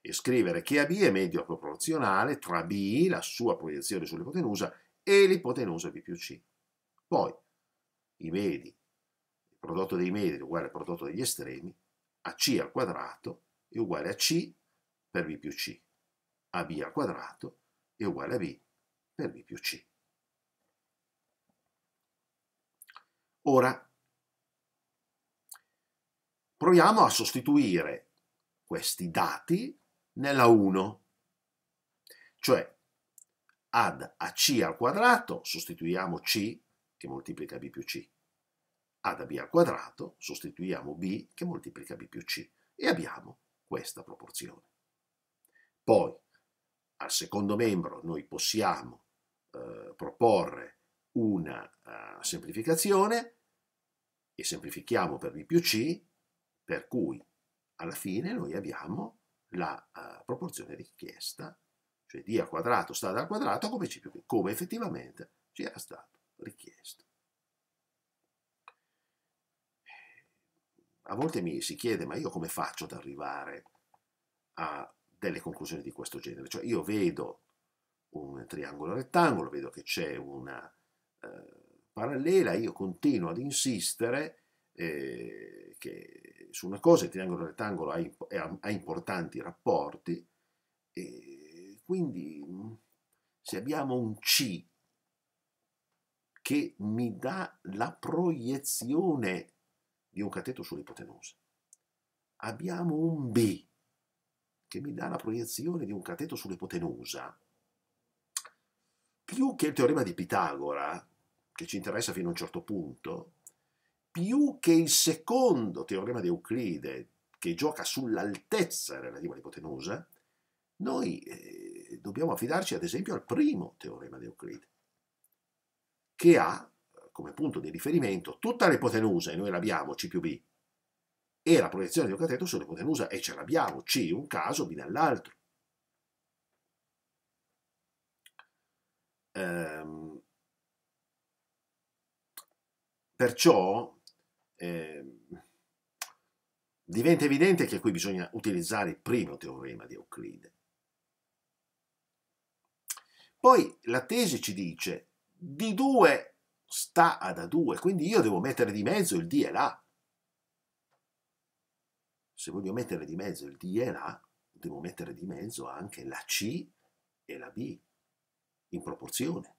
e scrivere che AB è medio proporzionale tra B, la sua proiezione sull'ipotenusa, e l'ipotenusa B più C. Poi i medi, il prodotto dei medi è uguale al prodotto degli estremi, AC al quadrato è uguale a C per B più C, AB al quadrato è uguale a B per B più C. Ora proviamo a sostituire questi dati nella 1, cioè ad AC al quadrato sostituiamo C che moltiplica b più c. A da b al quadrato sostituiamo b che moltiplica b più c e abbiamo questa proporzione. Poi al secondo membro noi possiamo eh, proporre una uh, semplificazione e semplifichiamo per b più c, per cui alla fine noi abbiamo la uh, proporzione richiesta, cioè d al quadrato sta al quadrato come c più b, come effettivamente ci era stato richiesto. A volte mi si chiede, ma io come faccio ad arrivare a delle conclusioni di questo genere. Cioè io vedo un triangolo rettangolo, vedo che c'è una eh, parallela, io continuo ad insistere eh, che su una cosa il triangolo rettangolo ha, ha, ha importanti rapporti e quindi se abbiamo un C che mi dà la proiezione di un cateto sull'ipotenusa, abbiamo un B che mi dà la proiezione di un cateto sull'ipotenusa, più che il teorema di Pitagora, che ci interessa fino a un certo punto, più che il secondo teorema di Euclide, che gioca sull'altezza relativa all'ipotenusa, noi eh, dobbiamo affidarci ad esempio al primo teorema di Euclide, che ha come punto di riferimento tutta l'ipotenusa, e noi l'abbiamo, C più B, e la proiezione di un cateto sull'ipotenusa, e ce l'abbiamo, C un caso, B nell'altro. Ehm, perciò eh, diventa evidente che qui bisogna utilizzare il primo teorema di Euclide. Poi la tesi ci dice di 2 sta ad A2, quindi io devo mettere di mezzo il D e l'A. Se voglio mettere di mezzo il D e l'A, devo mettere di mezzo anche la C e la B in proporzione.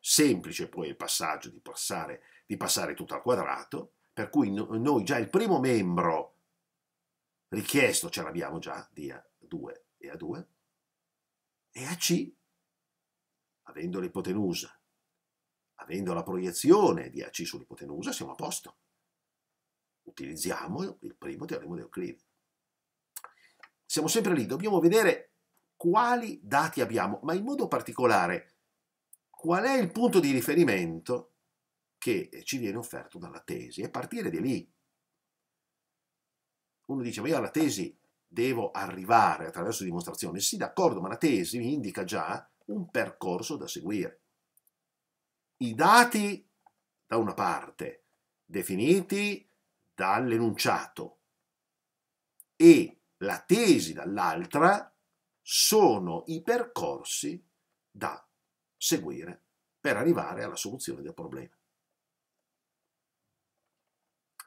Semplice poi il passaggio di passare, di passare tutto al quadrato, per cui noi già il primo membro richiesto ce l'abbiamo già di A2 e A2, e AC, avendo l'ipotenusa, avendo la proiezione di AC sull'ipotenusa, siamo a posto. Utilizziamo il primo teorema di Euclide. Siamo sempre lì, dobbiamo vedere quali dati abbiamo, ma in modo particolare qual è il punto di riferimento che ci viene offerto dalla tesi e partire di lì. Uno dice, ma io alla tesi devo arrivare attraverso dimostrazione. Sì, d'accordo, ma la tesi mi indica già un percorso da seguire. I dati da una parte, definiti dall'enunciato, e la tesi dall'altra, sono i percorsi da seguire per arrivare alla soluzione del problema.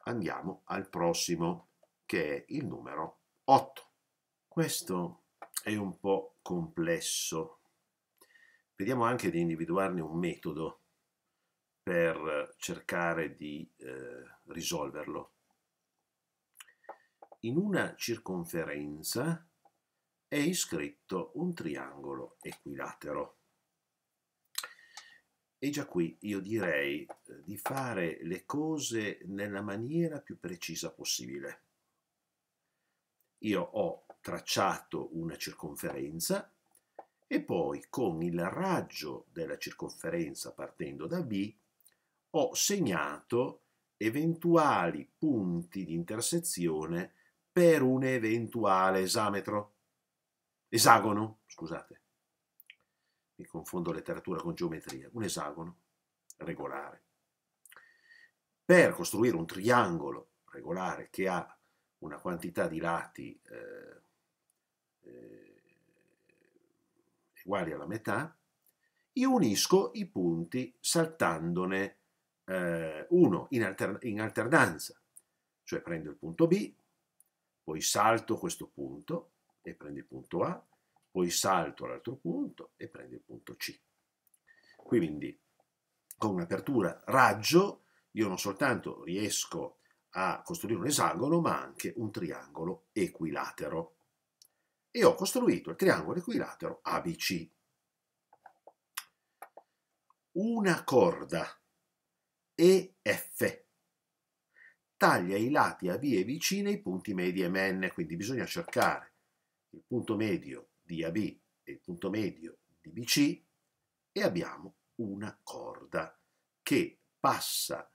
Andiamo al prossimo, che è il numero 8. Questo è un po' complesso. Vediamo anche di individuarne un metodo per cercare di eh, risolverlo. In una circonferenza è iscritto un triangolo equilatero. E già qui io direi eh, di fare le cose nella maniera più precisa possibile. Io ho tracciato una circonferenza e poi con il raggio della circonferenza partendo da B ho segnato eventuali punti di intersezione per un eventuale esametro. Esagono, scusate, mi confondo letteratura con geometria, un esagono regolare. Per costruire un triangolo regolare che ha una quantità di lati eh, eh, uguali alla metà, io unisco i punti saltandone eh, uno in, alter in alternanza, cioè prendo il punto B, poi salto questo punto, e prendi il punto A, poi salto all'altro punto e prendi il punto C. Quindi con un'apertura raggio io non soltanto riesco a costruire un esagono, ma anche un triangolo equilatero. E ho costruito il triangolo equilatero ABC. Una corda EF taglia i lati AB e BC nei punti medi MN, quindi bisogna cercare il punto medio di AB e il punto medio di BC e abbiamo una corda che passa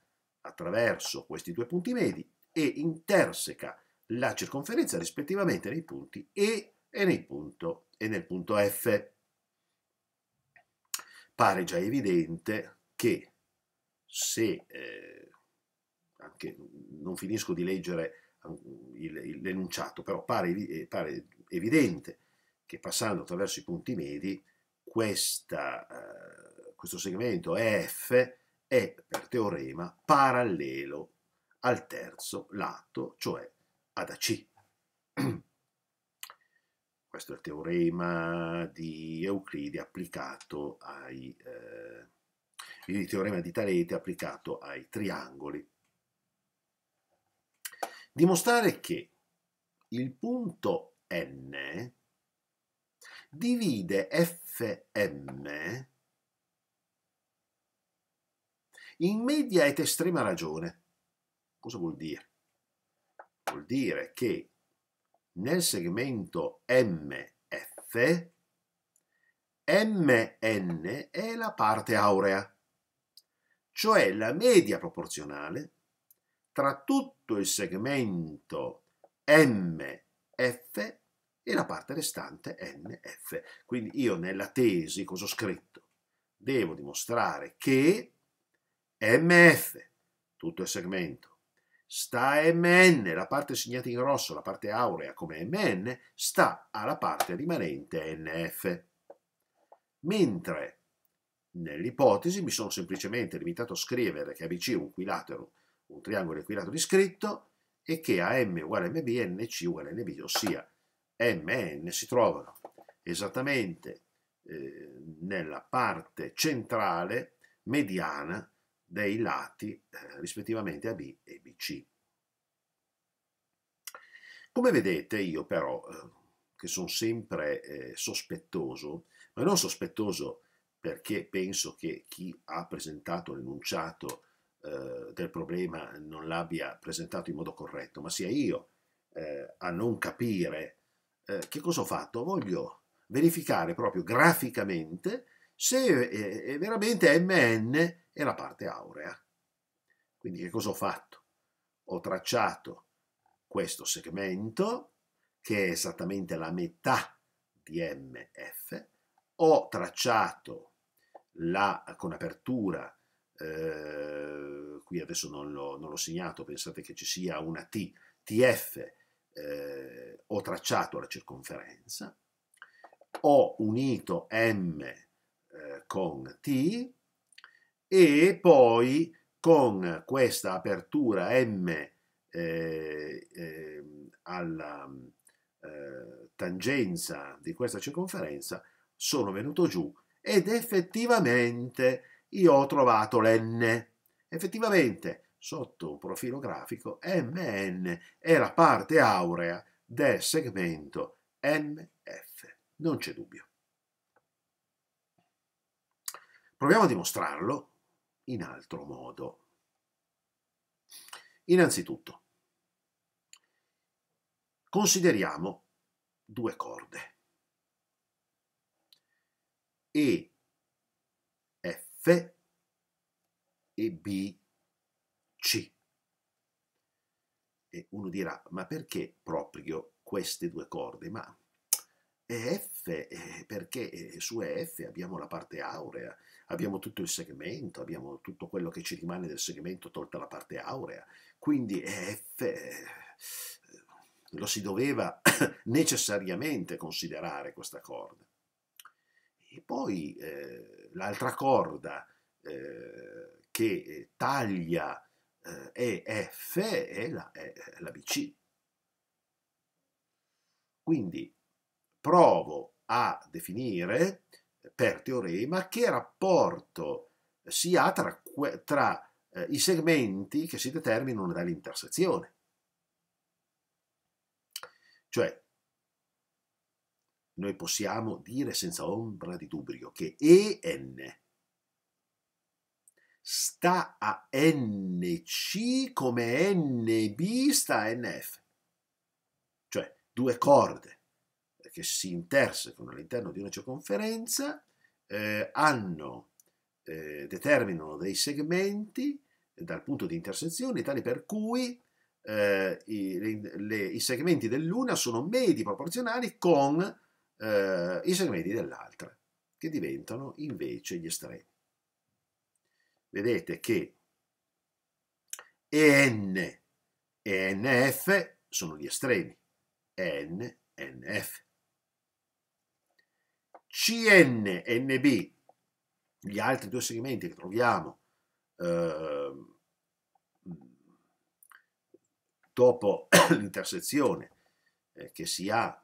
attraverso questi due punti medi e interseca la circonferenza rispettivamente nei punti E e, nel punto, e nel punto F. Pare già evidente che se, eh, anche non finisco di leggere l'enunciato, però pare, pare evidente che passando attraverso i punti medi questa, eh, questo segmento EF è per teorema parallelo al terzo lato, cioè ad AC. Questo è il teorema di Euclide applicato ai eh, il teorema di Talete applicato ai triangoli. Dimostrare che il punto N divide Fm in media et estrema ragione. Cosa vuol dire? Vuol dire che nel segmento MF Mn è la parte aurea, cioè la media proporzionale tra tutto il segmento MF e la parte restante NF. Quindi io nella tesi cosa ho scritto? Devo dimostrare che MF, tutto il segmento, sta a MN, la parte segnata in rosso, la parte aurea come MN, sta alla parte rimanente NF. Mentre nell'ipotesi mi sono semplicemente limitato a scrivere che ABC è un equilatero, un triangolo equilatero scritto e che AM uguale a MB e NC uguale a NB, ossia M e N si trovano esattamente eh, nella parte centrale mediana dei lati eh, rispettivamente AB e BC. Come vedete io però, eh, che sono sempre eh, sospettoso, ma non sospettoso perché penso che chi ha presentato l'enunciato eh, del problema non l'abbia presentato in modo corretto, ma sia io eh, a non capire eh, che cosa ho fatto. Voglio verificare proprio graficamente se è veramente MN è la parte aurea. Quindi che cosa ho fatto? Ho tracciato questo segmento che è esattamente la metà di MF, ho tracciato la, con apertura eh, qui adesso non l'ho, non l'ho, segnato, pensate che ci sia una T, TF, eh, ho tracciato la circonferenza, ho unito M eh, con T e poi con questa apertura M eh, ehm, alla eh, tangenza di questa circonferenza sono venuto giù ed effettivamente io ho trovato l'N. Effettivamente, sotto un profilo grafico, MN è la parte aurea del segmento MF. Non c'è dubbio. Proviamo a dimostrarlo in altro modo. Innanzitutto, consideriamo due corde. E F e B, C. E uno dirà, ma perché proprio queste due corde? Ma F, perché su EF abbiamo la parte aurea, abbiamo tutto il segmento, abbiamo tutto quello che ci rimane del segmento tolta la parte aurea, quindi F lo si doveva necessariamente considerare questa corda. E poi eh, l'altra corda eh, che taglia eh, EF è la, è la BC. Quindi provo a definire per teorema che rapporto si ha tra, tra eh, i segmenti che si determinano dall'intersezione. Cioè, noi possiamo dire senza ombra di dubbio che EN sta a NC come NB sta a NF, cioè due corde che si intersecano all'interno di una circonferenza eh, hanno, eh, determinano dei segmenti dal punto di intersezione tali per cui eh, i, le, i segmenti dell'una sono medi proporzionali con eh, i segmenti dell'altra, che diventano invece gli estremi. Vedete che EN e NF sono gli estremi, N, NF. CN-NB, gli altri due segmenti che troviamo eh, dopo l'intersezione eh, che si ha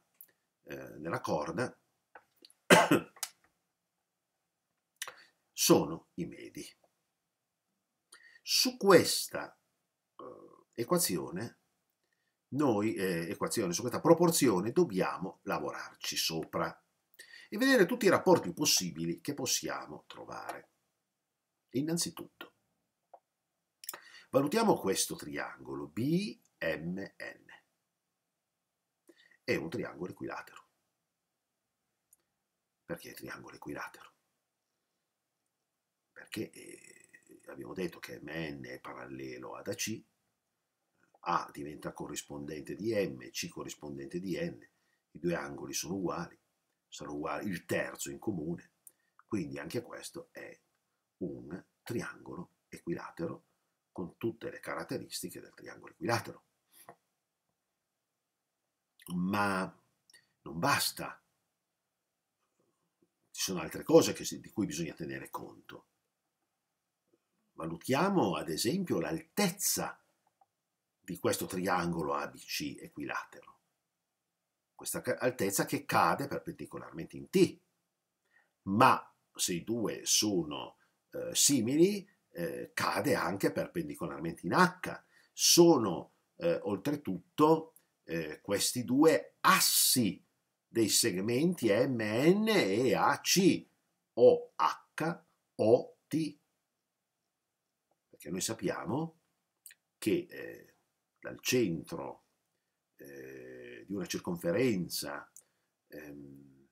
eh, nella corda, sono i medi. Su questa eh, equazione, noi, eh, equazione, su questa proporzione dobbiamo lavorarci sopra e vedere tutti i rapporti possibili che possiamo trovare. Innanzitutto, valutiamo questo triangolo BMN. È un triangolo equilatero. Perché è triangolo equilatero? Perché eh, abbiamo detto che MN è parallelo ad AC, A diventa corrispondente di M, C corrispondente di N, i due angoli sono uguali, sono uguali, il terzo in comune, quindi anche questo è un triangolo equilatero con tutte le caratteristiche del triangolo equilatero. Ma non basta, ci sono altre cose si, di cui bisogna tenere conto. Valutiamo ad esempio l'altezza di questo triangolo ABC equilatero questa altezza che cade perpendicolarmente in T. Ma se i due sono eh, simili, eh, cade anche perpendicolarmente in H. Sono eh, oltretutto eh, questi due assi dei segmenti MN e AC, o H o T. Perché noi sappiamo che eh, dal centro eh, di una circonferenza, ehm,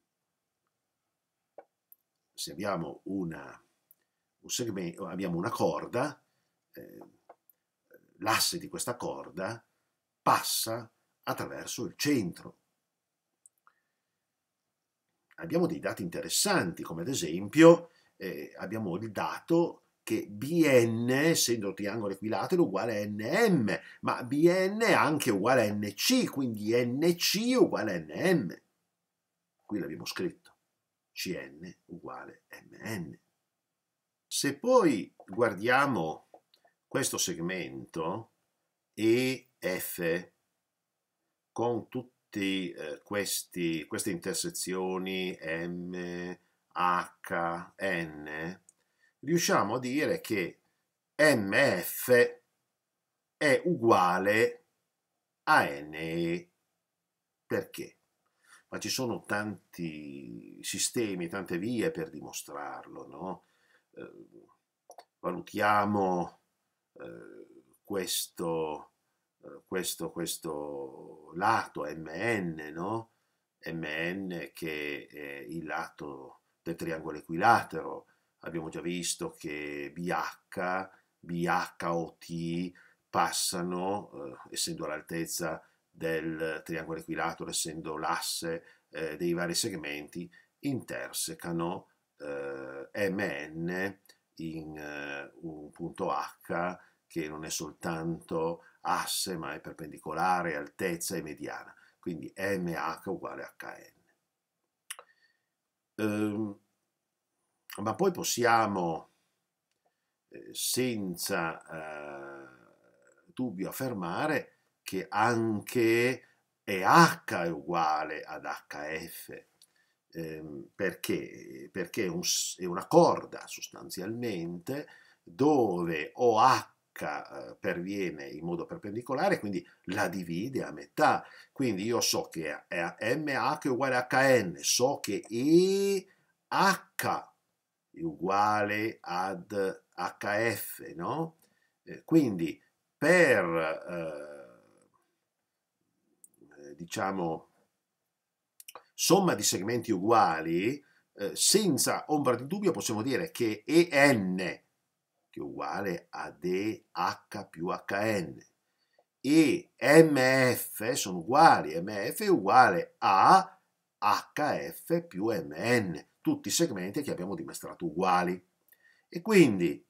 se abbiamo una, un segmento, abbiamo una corda, eh, l'asse di questa corda passa attraverso il centro. Abbiamo dei dati interessanti, come ad esempio eh, abbiamo il dato che Bn, essendo triangolo equilatero, è uguale a Nm, ma Bn è anche uguale a Nc, quindi Nc uguale a Nm. Qui l'abbiamo scritto, Cn uguale Mn. Se poi guardiamo questo segmento EF con tutte eh, queste intersezioni M, H, N, riusciamo a dire che MF è uguale a NE. Perché? Ma ci sono tanti sistemi, tante vie per dimostrarlo, no? Eh, valutiamo eh, questo, questo, questo lato MN, no? MN che è il lato del triangolo equilatero, abbiamo già visto che BH, BH o T passano, eh, essendo all'altezza del triangolo equilatero, essendo l'asse eh, dei vari segmenti, intersecano eh, MN in eh, un punto H che non è soltanto asse ma è perpendicolare, altezza e mediana, quindi MH uguale HN. Um, ma poi possiamo eh, senza eh, dubbio affermare che anche EH è uguale ad HF. Eh, perché? Perché è, una corda sostanzialmente dove OH eh, perviene in modo perpendicolare, quindi la divide a metà. Quindi io so che MH è uguale a HN, so che EH è uguale ad HF, no? Eh, quindi per, eh, eh, diciamo, somma di segmenti uguali, eh, senza ombra di dubbio possiamo dire che EN, che è uguale ad EH più HN, e MF sono uguali, MF è uguale a HF più MN tutti i segmenti che abbiamo dimostrato uguali. E quindi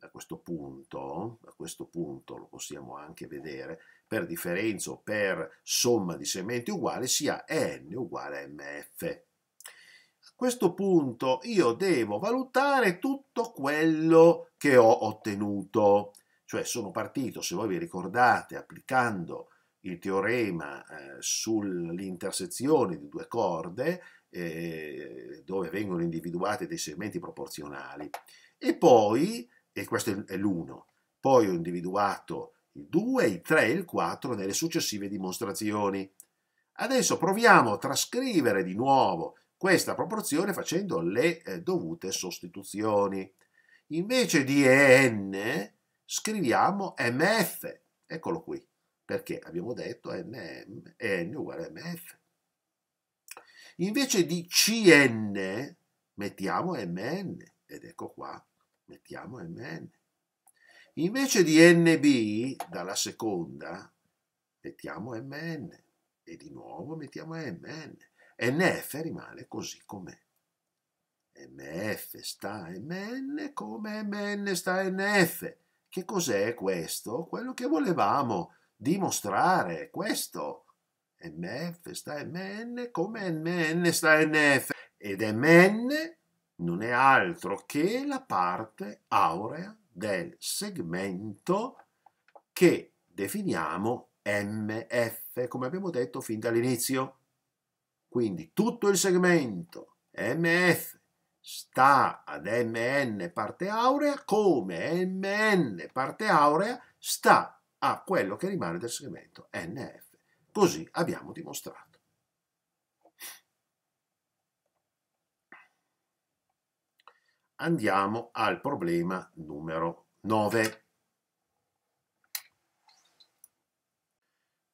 a questo punto, a questo punto lo possiamo anche vedere, per differenza o per somma di segmenti uguali sia n uguale a mf. Questo punto io devo valutare tutto quello che ho ottenuto, cioè sono partito, se voi vi ricordate, applicando il teorema eh, sull'intersezione di due corde, eh, dove vengono individuati dei segmenti proporzionali, e poi e questo è l'1. Poi ho individuato il 2, il 3 e il 4 nelle successive dimostrazioni. Adesso proviamo a trascrivere di nuovo questa proporzione facendo le eh, dovute sostituzioni. Invece di EN scriviamo MF, eccolo qui, perché abbiamo detto NM, N uguale MF. Invece di CN mettiamo MN, ed ecco qua mettiamo mn. Invece di nb, dalla seconda, mettiamo mn e di nuovo mettiamo mn. Nf rimane così com'è. mf sta mn come mn sta nf. Che cos'è questo? Quello che volevamo dimostrare, questo. mf sta mn come mn sta nf. Ed mn non è altro che la parte aurea del segmento che definiamo MF, come abbiamo detto fin dall'inizio. Quindi tutto il segmento MF sta ad MN parte aurea come MN parte aurea sta a quello che rimane del segmento NF. Così abbiamo dimostrato. Andiamo al problema numero 9.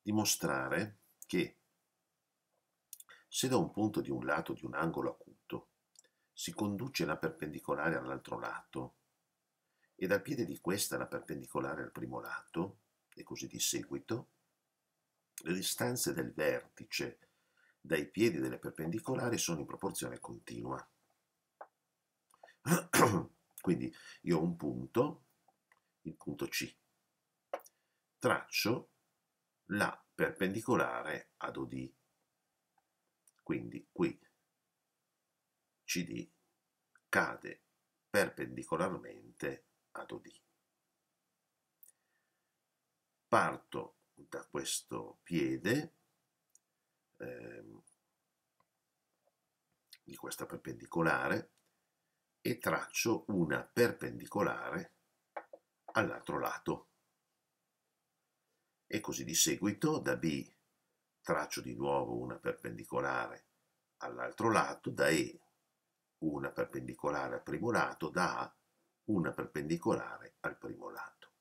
Dimostrare se da un punto di un lato di un angolo acuto si conduce la perpendicolare all'altro lato e dal piede di questa la perpendicolare al primo lato, e così di seguito, le distanze del vertice dai piedi delle perpendicolari sono in proporzione continua. Quindi io ho un punto, il punto C, traccio la perpendicolare ad OD. Quindi qui CD cade perpendicolarmente ad OD. Parto da questo piede ehm, di questa perpendicolare e traccio una perpendicolare all'altro lato. E così di seguito da B traccio di nuovo una perpendicolare all'altro lato, da E una perpendicolare al primo lato, da A una perpendicolare al primo lato.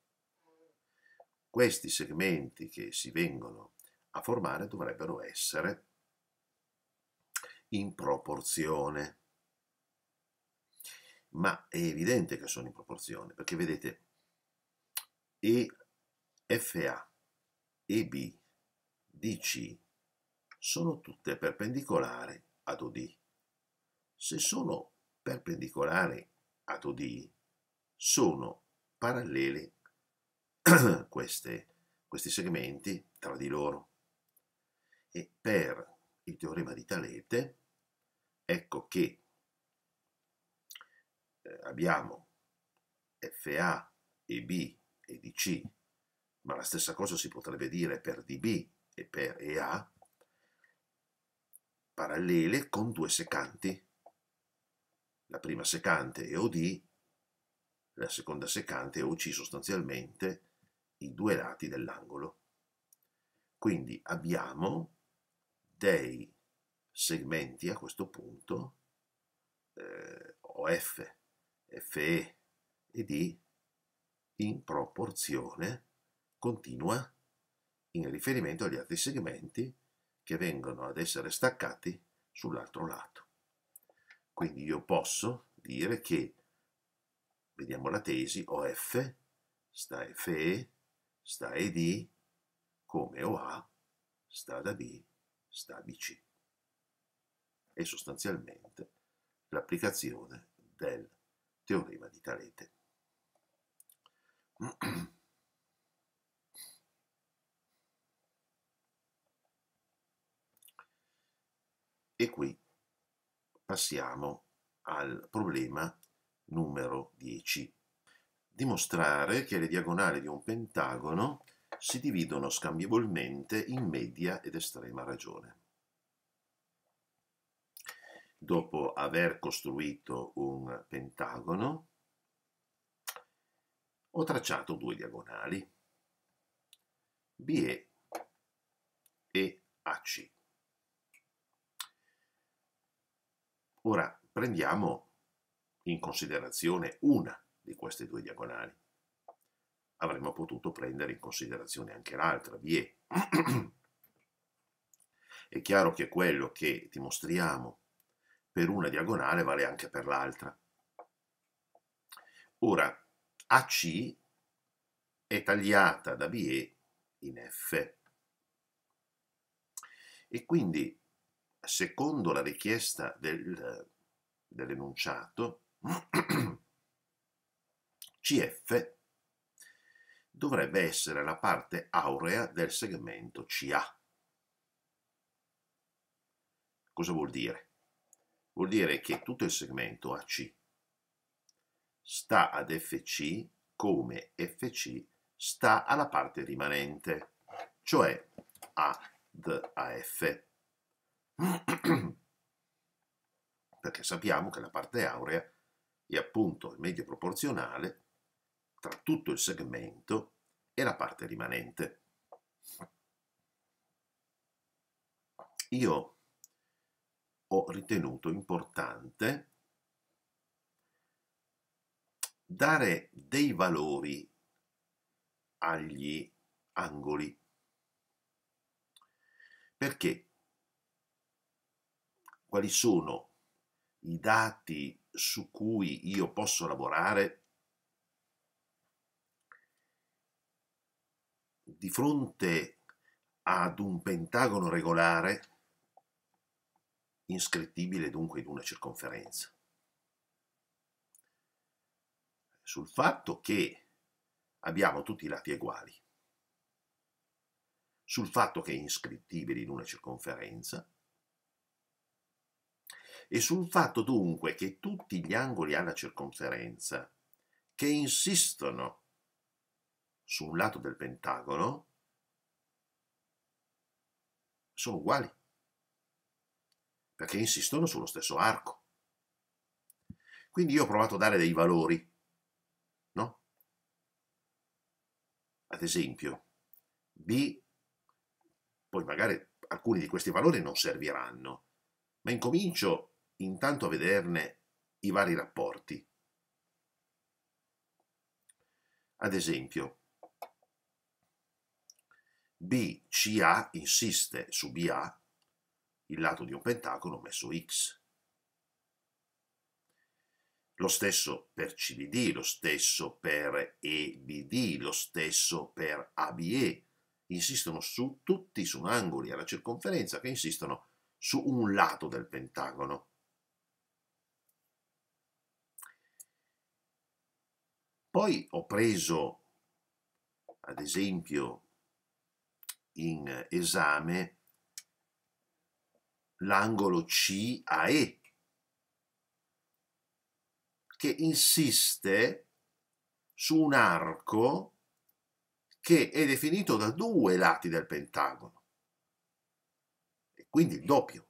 Questi segmenti che si vengono a formare dovrebbero essere in proporzione ma è evidente che sono in proporzione, perché vedete, EFA, EB, DC sono tutte perpendicolari ad OD. Se sono perpendicolari ad OD, sono paralleli queste, questi segmenti tra di loro. E per il teorema di Talete, ecco che eh, abbiamo FA e B e DC, ma la stessa cosa si potrebbe dire per DB e per EA, parallele con due secanti. La prima secante è OD, la seconda secante è OC sostanzialmente i due lati dell'angolo. Quindi abbiamo dei segmenti a questo punto eh, OF Fe e D in proporzione continua in riferimento agli altri segmenti che vengono ad essere staccati sull'altro lato. Quindi io posso dire che, vediamo la tesi, OF sta Fe, sta ED, come OA sta da B, sta BC. È sostanzialmente l'applicazione del teorema di Talete. E qui passiamo al problema numero 10. Dimostrare che le diagonali di un pentagono si dividono scambievolmente in media ed estrema ragione. Dopo aver costruito un pentagono, ho tracciato due diagonali, BE e AC. Ora prendiamo in considerazione una di queste due diagonali. Avremmo potuto prendere in considerazione anche l'altra, BE. È chiaro che quello che dimostriamo per una diagonale vale anche per l'altra. Ora, AC è tagliata da BE in F. E quindi secondo la richiesta del, dell'enunciato, CF dovrebbe essere la parte aurea del segmento CA. Cosa vuol dire? Vuol dire che tutto il segmento AC sta ad FC come FC sta alla parte rimanente, cioè ad AF. Perché sappiamo che la parte aurea è appunto il medio proporzionale tra tutto il segmento e la parte rimanente. Io ho ritenuto importante dare dei valori agli angoli. Perché quali sono i dati su cui io posso lavorare di fronte ad un pentagono regolare inscrittibile dunque in una circonferenza. Sul fatto che abbiamo tutti i lati uguali, sul fatto che è inscrittibile in una circonferenza e sul fatto dunque che tutti gli angoli alla circonferenza che insistono su un lato del pentagono sono uguali, perché insistono sullo stesso arco. Quindi io ho provato a dare dei valori, no? Ad esempio, B, poi magari alcuni di questi valori non serviranno, ma incomincio intanto a vederne i vari rapporti. Ad esempio, BCA insiste su BA, il lato di un pentagono messo X. Lo stesso per CBD, lo stesso per EBD, lo stesso per ABE. Insistono su tutti su angoli alla circonferenza che insistono su un lato del pentagono. Poi ho preso, ad esempio, in esame l'angolo CAE, che insiste su un arco che è definito da due lati del pentagono, e quindi il doppio,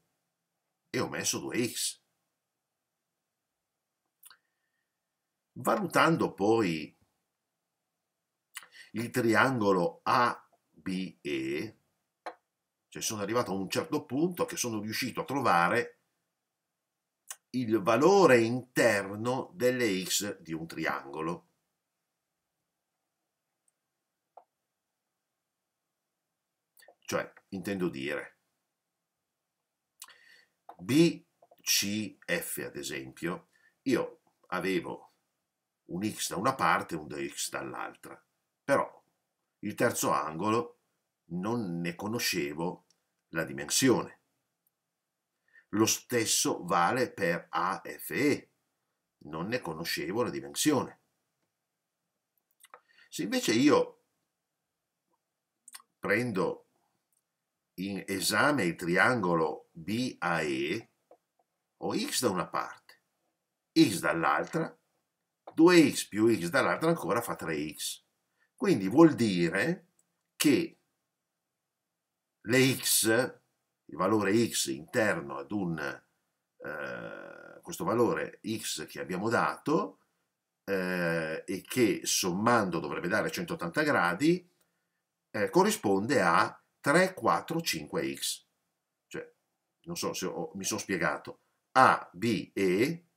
e ho messo 2x. Valutando poi il triangolo ABE, cioè sono arrivato a un certo punto che sono riuscito a trovare il valore interno delle x di un triangolo. Cioè, intendo dire, BCF ad esempio, io avevo un x da una parte e un x dall'altra. Però il terzo angolo non ne conoscevo la dimensione. Lo stesso vale per AFE, non ne conoscevo la dimensione. Se invece io prendo in esame il triangolo BAE, ho x da una parte, x dall'altra, 2x più x dall'altra ancora fa 3x. Quindi vuol dire che le x, il valore x interno ad un, eh, questo valore x che abbiamo dato, eh, e che sommando dovrebbe dare 180 gradi, eh, corrisponde a 3, 4, 5x. Cioè, non so se ho, mi sono spiegato. A, B, E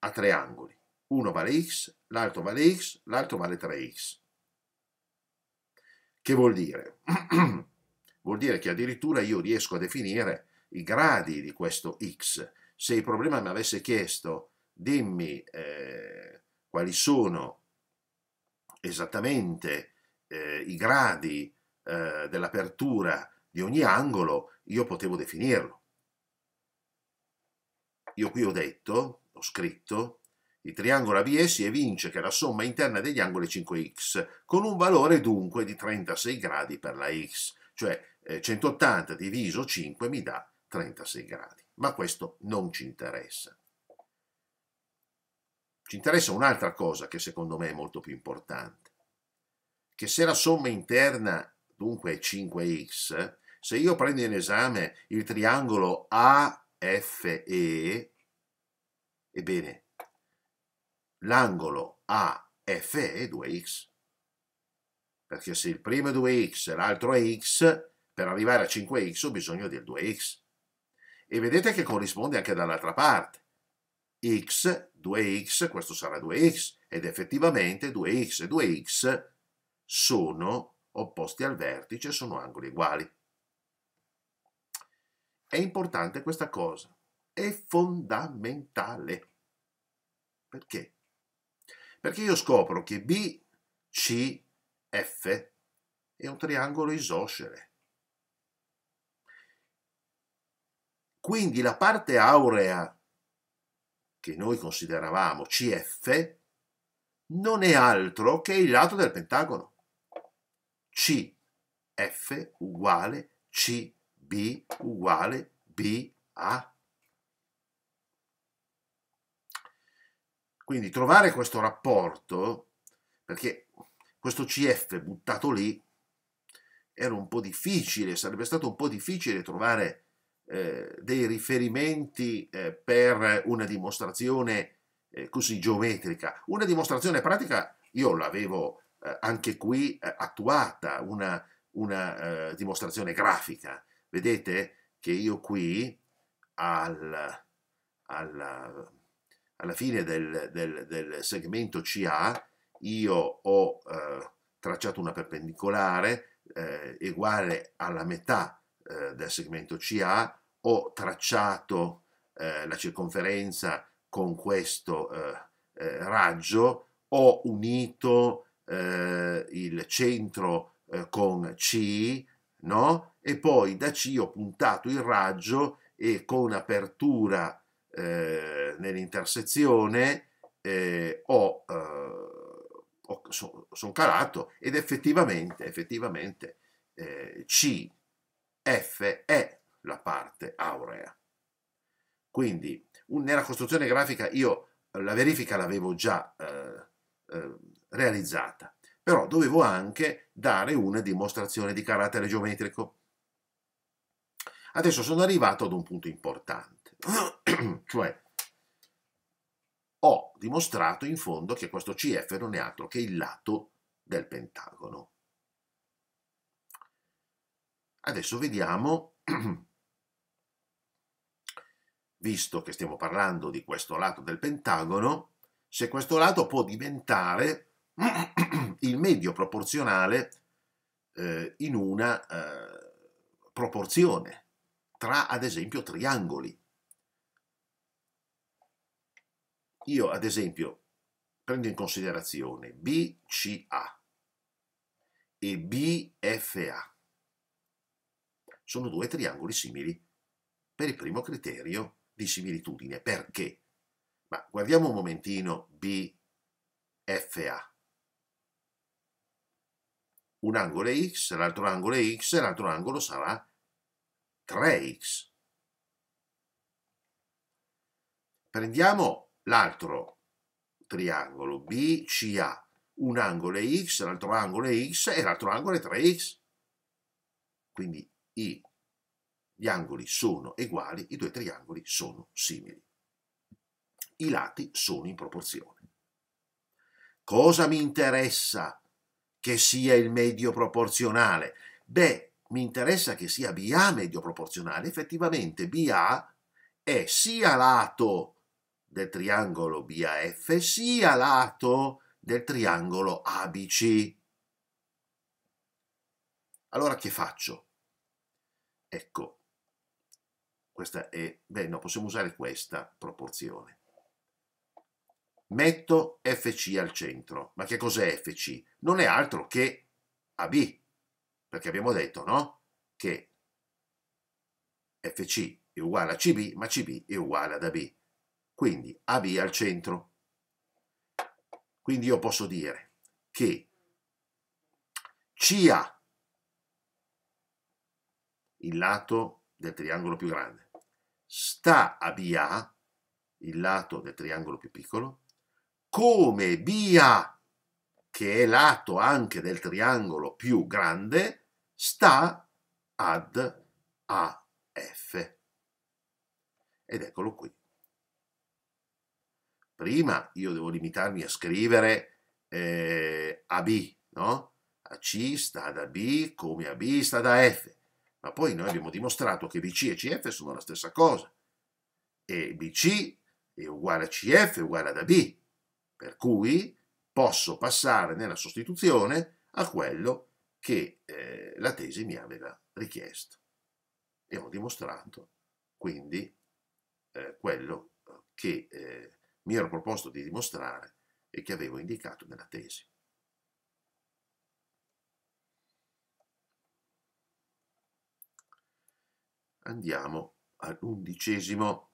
ha tre angoli. Uno vale x, l'altro vale x, l'altro vale 3x. Che vuol dire? vuol dire che addirittura io riesco a definire i gradi di questo x. Se il problema mi avesse chiesto dimmi eh, quali sono esattamente eh, i gradi eh, dell'apertura di ogni angolo, io potevo definirlo. Io qui ho detto, ho scritto, il triangolo ABS evince che la somma interna degli angoli è 5x, con un valore dunque di 36 gradi per la x, cioè eh, 180 diviso 5 mi dà 36 gradi. Ma questo non ci interessa. Ci interessa un'altra cosa che secondo me è molto più importante, che se la somma interna dunque 5x, se io prendo in esame il triangolo AFE, ebbene, l'angolo AFE è 2x, perché se il primo è 2x e l'altro è x, per arrivare a 5x ho bisogno del 2x. E vedete che corrisponde anche dall'altra parte. x, 2x, questo sarà 2x, ed effettivamente 2x e 2x sono opposti al vertice sono angoli uguali. È importante questa cosa, è fondamentale. Perché? Perché io scopro che BCF è un triangolo isoscele. Quindi la parte aurea che noi consideravamo CF non è altro che il lato del pentagono. CF uguale CB uguale BA. Quindi trovare questo rapporto, perché questo CF buttato lì era un po' difficile, sarebbe stato un po' difficile trovare eh, dei riferimenti eh, per una dimostrazione eh, così geometrica. Una dimostrazione pratica io l'avevo eh, anche qui eh, attuata una, una eh, dimostrazione grafica. Vedete che io qui al, alla, alla fine del, del, del, segmento CA io ho eh, tracciato una perpendicolare eh, uguale alla metà eh, del segmento CA, ho tracciato la circonferenza con questo raggio, ho unito eh, il centro eh, con C, no? E poi da C ho puntato il raggio e con apertura eh, nell'intersezione eh, ho, eh, sono son calato ed effettivamente, effettivamente eh, C, F è la parte aurea. Quindi nella costruzione grafica io la verifica l'avevo già realizzata, però dovevo anche dare una dimostrazione di carattere geometrico. Adesso sono arrivato ad un punto importante, cioè ho dimostrato in fondo che questo CF non è altro che il lato del pentagono. Adesso vediamo, visto che stiamo parlando di questo lato del pentagono, se questo lato può diventare il medio proporzionale eh, in una eh, proporzione tra ad esempio triangoli. Io ad esempio prendo in considerazione BCA e BFA. Sono due triangoli simili per il primo criterio di similitudine. Perché? Ma guardiamo un momentino BFA. un angolo è x, l'altro angolo è x l'altro angolo sarà 3x. Prendiamo l'altro triangolo BCA, un angolo è x, l'altro angolo è x e l'altro angolo è 3x. Quindi i, gli angoli sono uguali, i due triangoli sono simili. I lati sono in proporzione. Cosa mi interessa che sia il medio proporzionale? Beh, mi interessa che sia BA medio proporzionale. Effettivamente BA è sia lato del triangolo BAF sia lato del triangolo ABC. Allora che faccio? Ecco, questa è, beh no, possiamo usare questa proporzione. Metto FC al centro. Ma che cos'è FC? Non è altro che AB, perché abbiamo detto, no? Che FC è uguale a CB, ma CB è uguale ad AB quindi AB al centro. Quindi io posso dire che CA, il lato del triangolo più grande, sta a BA, il lato del triangolo più piccolo, come BA, che è lato anche del triangolo più grande, sta ad AF. Ed eccolo qui. Prima io devo limitarmi a scrivere eh, AB, no? AC sta da B come AB sta da F, ma poi noi abbiamo dimostrato che BC e CF sono la stessa cosa e BC è uguale a CF è uguale ad AB, per cui posso passare nella sostituzione a quello che eh, la tesi mi aveva richiesto. E ho dimostrato quindi eh, quello che eh, mi ero proposto di dimostrare e che avevo indicato nella tesi. Andiamo all'undicesimo.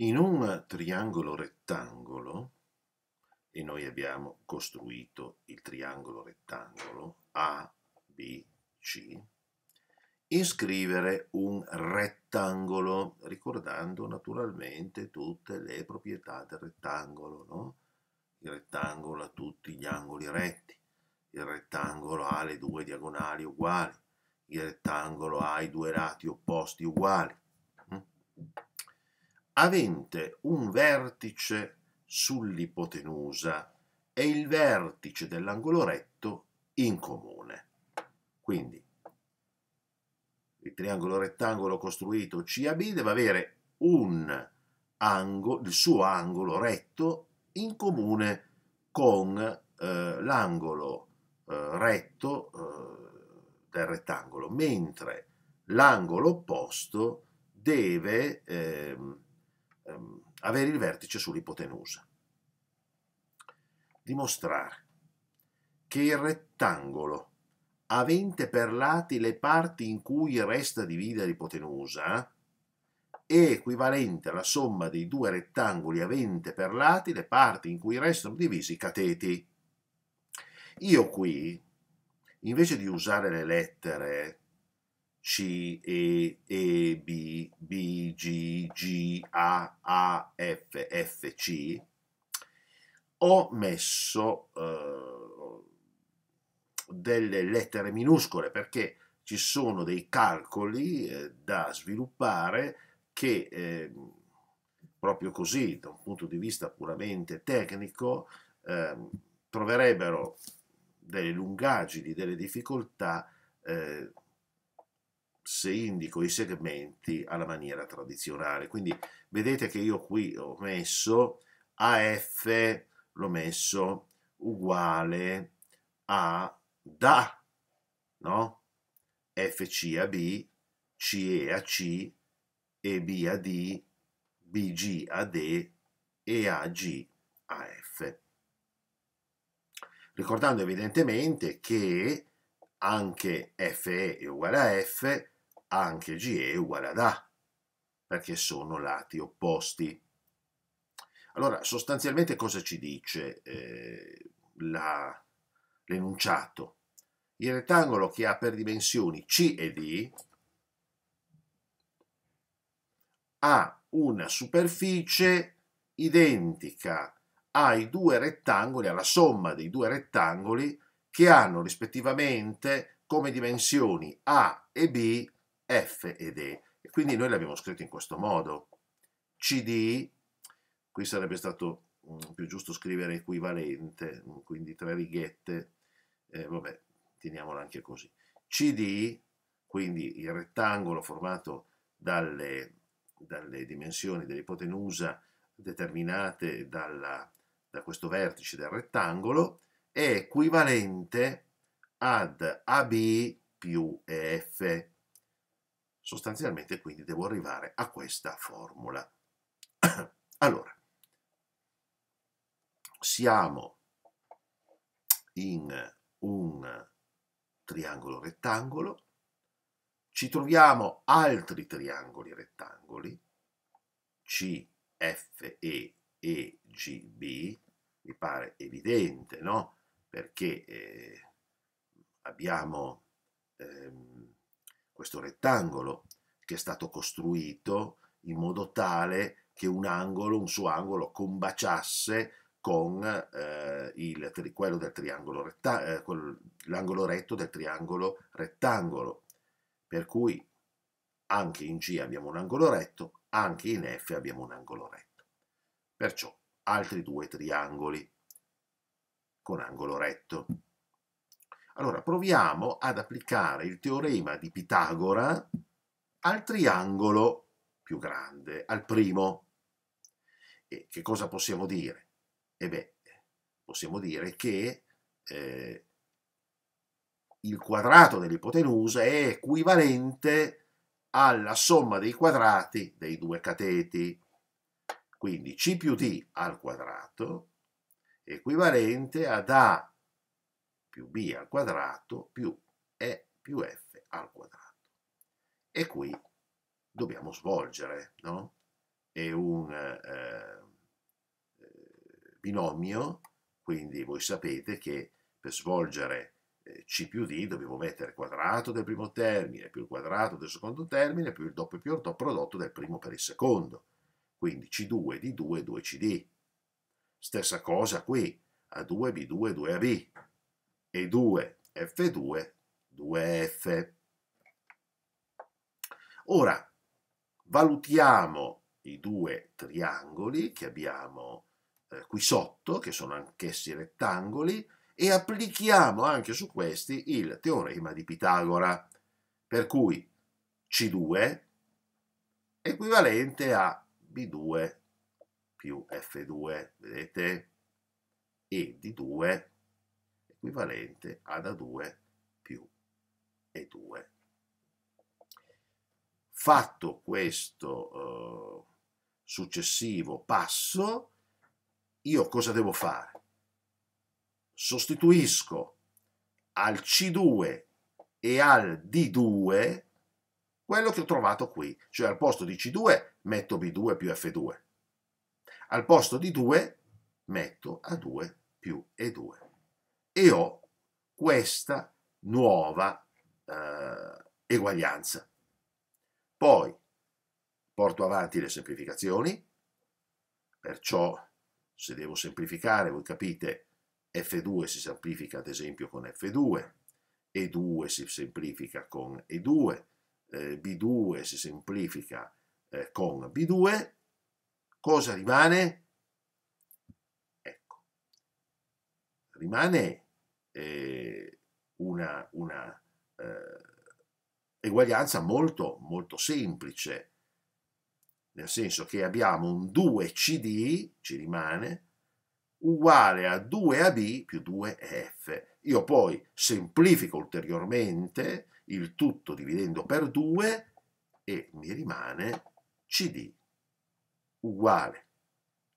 In un triangolo rettangolo, e noi abbiamo costruito il triangolo rettangolo A, B, C, iscrivere un rettangolo, ricordando naturalmente tutte le proprietà del rettangolo. No? Il rettangolo ha tutti gli angoli retti, il rettangolo ha le due diagonali uguali, il rettangolo ha i due lati opposti uguali. Mm? Avente un vertice sull'ipotenusa e il vertice dell'angolo retto in comune. Quindi il triangolo rettangolo costruito CAB deve avere un angolo, il suo angolo retto in comune con eh, l'angolo eh, retto eh, del rettangolo, mentre l'angolo opposto deve ehm, ehm, avere il vertice sull'ipotenusa. Dimostrare che il rettangolo avente per lati le parti in cui resta divisa l'ipotenusa, è equivalente alla somma dei due rettangoli avente per lati le parti in cui restano divisi i cateti. Io qui, invece di usare le lettere C, E, E, B, B, G, G, A, A, F, F, C, ho messo eh, delle lettere minuscole perché ci sono dei calcoli eh, da sviluppare che eh, proprio così, da un punto di vista puramente tecnico, eh, troverebbero delle lungaggini, delle difficoltà eh, se indico i segmenti alla maniera tradizionale. Quindi vedete che io qui ho messo AF, l'ho messo uguale a da no? FC a B, CE a C, EB a D, BG a D e AG a F. Ricordando evidentemente che anche FE è uguale a F, anche GE è uguale ad A, perché sono lati opposti. Allora, sostanzialmente cosa ci dice eh, l'enunciato? Il rettangolo che ha per dimensioni C e D ha una superficie identica ai due rettangoli, alla somma dei due rettangoli che hanno rispettivamente come dimensioni A e B, F ed E. E quindi noi l'abbiamo scritto in questo modo. CD, qui sarebbe stato mm, più giusto scrivere equivalente, mm, quindi tre righette, eh, vabbè, teniamola anche così. CD, quindi il rettangolo formato dalle, dalle dimensioni dell'ipotenusa determinate dalla, da questo vertice del rettangolo, è equivalente ad AB più EF. Sostanzialmente quindi devo arrivare a questa formula. allora, siamo in un triangolo rettangolo, ci troviamo altri triangoli rettangoli, C, F, E, E, G, B, mi pare evidente, no? Perché eh, abbiamo ehm, questo rettangolo che è stato costruito in modo tale che un angolo, un suo angolo combaciasse con eh, il, quello del triangolo retta, eh, l'angolo retto del triangolo rettangolo. Per cui anche in G abbiamo un angolo retto, anche in F abbiamo un angolo retto. Perciò altri due triangoli con angolo retto. Allora proviamo ad applicare il teorema di Pitagora al triangolo più grande, al primo. E che cosa possiamo dire? E beh, possiamo dire che eh, il quadrato dell'ipotenusa è equivalente alla somma dei quadrati dei due cateti. Quindi C più D al quadrato è equivalente ad A più B al quadrato più E più F al quadrato. E qui dobbiamo svolgere, no? È un eh, binomio, quindi voi sapete che per svolgere eh, C più D dobbiamo mettere il quadrato del primo termine più il quadrato del secondo termine più il doppio più il prodotto del primo per il secondo. Quindi C2 D2 2CD. Stessa cosa qui, A2 B2 2AB e 2 F2 2F. Ora valutiamo i due triangoli che abbiamo eh, qui sotto, che sono anch'essi rettangoli, e applichiamo anche su questi il teorema di Pitagora, per cui C2 è equivalente a B2 più F2, vedete? E D2 equivalente ad A2 più E2. Fatto questo eh, successivo passo, io cosa devo fare? Sostituisco al C2 e al D2 quello che ho trovato qui, cioè al posto di C2 metto B2 più F2, al posto di 2 metto A2 più E2 e ho questa nuova eh, eguaglianza. Poi porto avanti le semplificazioni, perciò se devo semplificare, voi capite, F2 si semplifica ad esempio con F2, E2 si semplifica con E2, eh, B2 si semplifica eh, con B2, cosa rimane? Ecco, rimane eh, una, una eh, eguaglianza molto, molto semplice, nel senso che abbiamo un 2CD, ci rimane, uguale a 2AB più 2F. Io poi semplifico ulteriormente il tutto dividendo per 2 e mi rimane CD uguale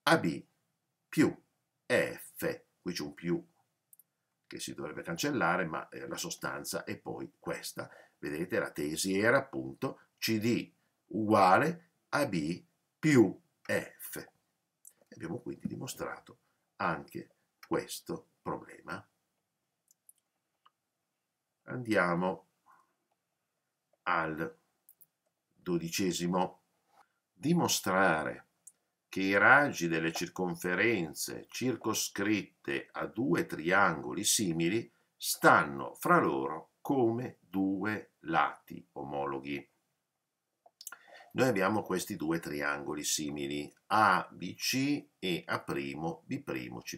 a B più F. Qui c'è un più che si dovrebbe cancellare, ma eh, la sostanza è poi questa. Vedete, la tesi era appunto CD uguale a B più F. Abbiamo quindi dimostrato anche questo problema. Andiamo al dodicesimo. Dimostrare che i raggi delle circonferenze circoscritte a due triangoli simili stanno fra loro come due lati omologhi. Noi abbiamo questi due triangoli simili, ABC e A'B'C'.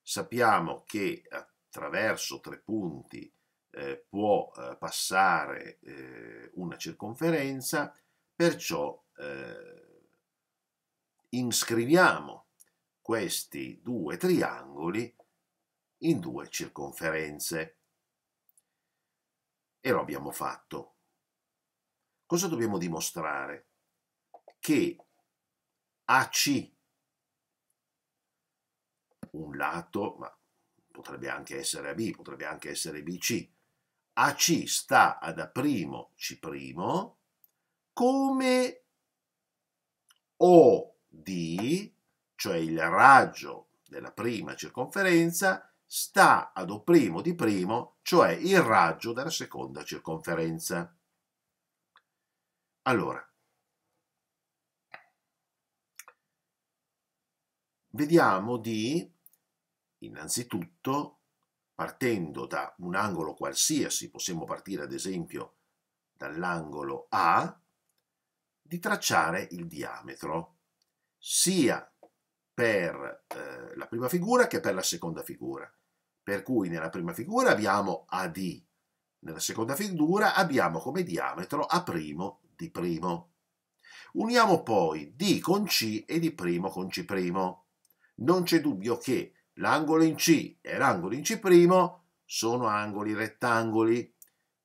Sappiamo che attraverso tre punti eh, può eh, passare eh, una circonferenza, perciò eh, inscriviamo questi due triangoli in due circonferenze. E lo abbiamo fatto. Cosa dobbiamo dimostrare? Che AC, un lato, ma potrebbe anche essere AB, potrebbe anche essere BC, AC sta ad A'C', come OD, cioè il raggio della prima circonferenza, sta ad O' di cioè il raggio della seconda circonferenza. Allora, vediamo di, innanzitutto, partendo da un angolo qualsiasi, possiamo partire ad esempio dall'angolo A, di tracciare il diametro, sia per eh, la prima figura che per la seconda figura. Per cui nella prima figura abbiamo AD, nella seconda figura abbiamo come diametro A' di primo. Uniamo poi D con C e D' con C'. Non c'è dubbio che l'angolo in C e l'angolo in C' sono angoli rettangoli.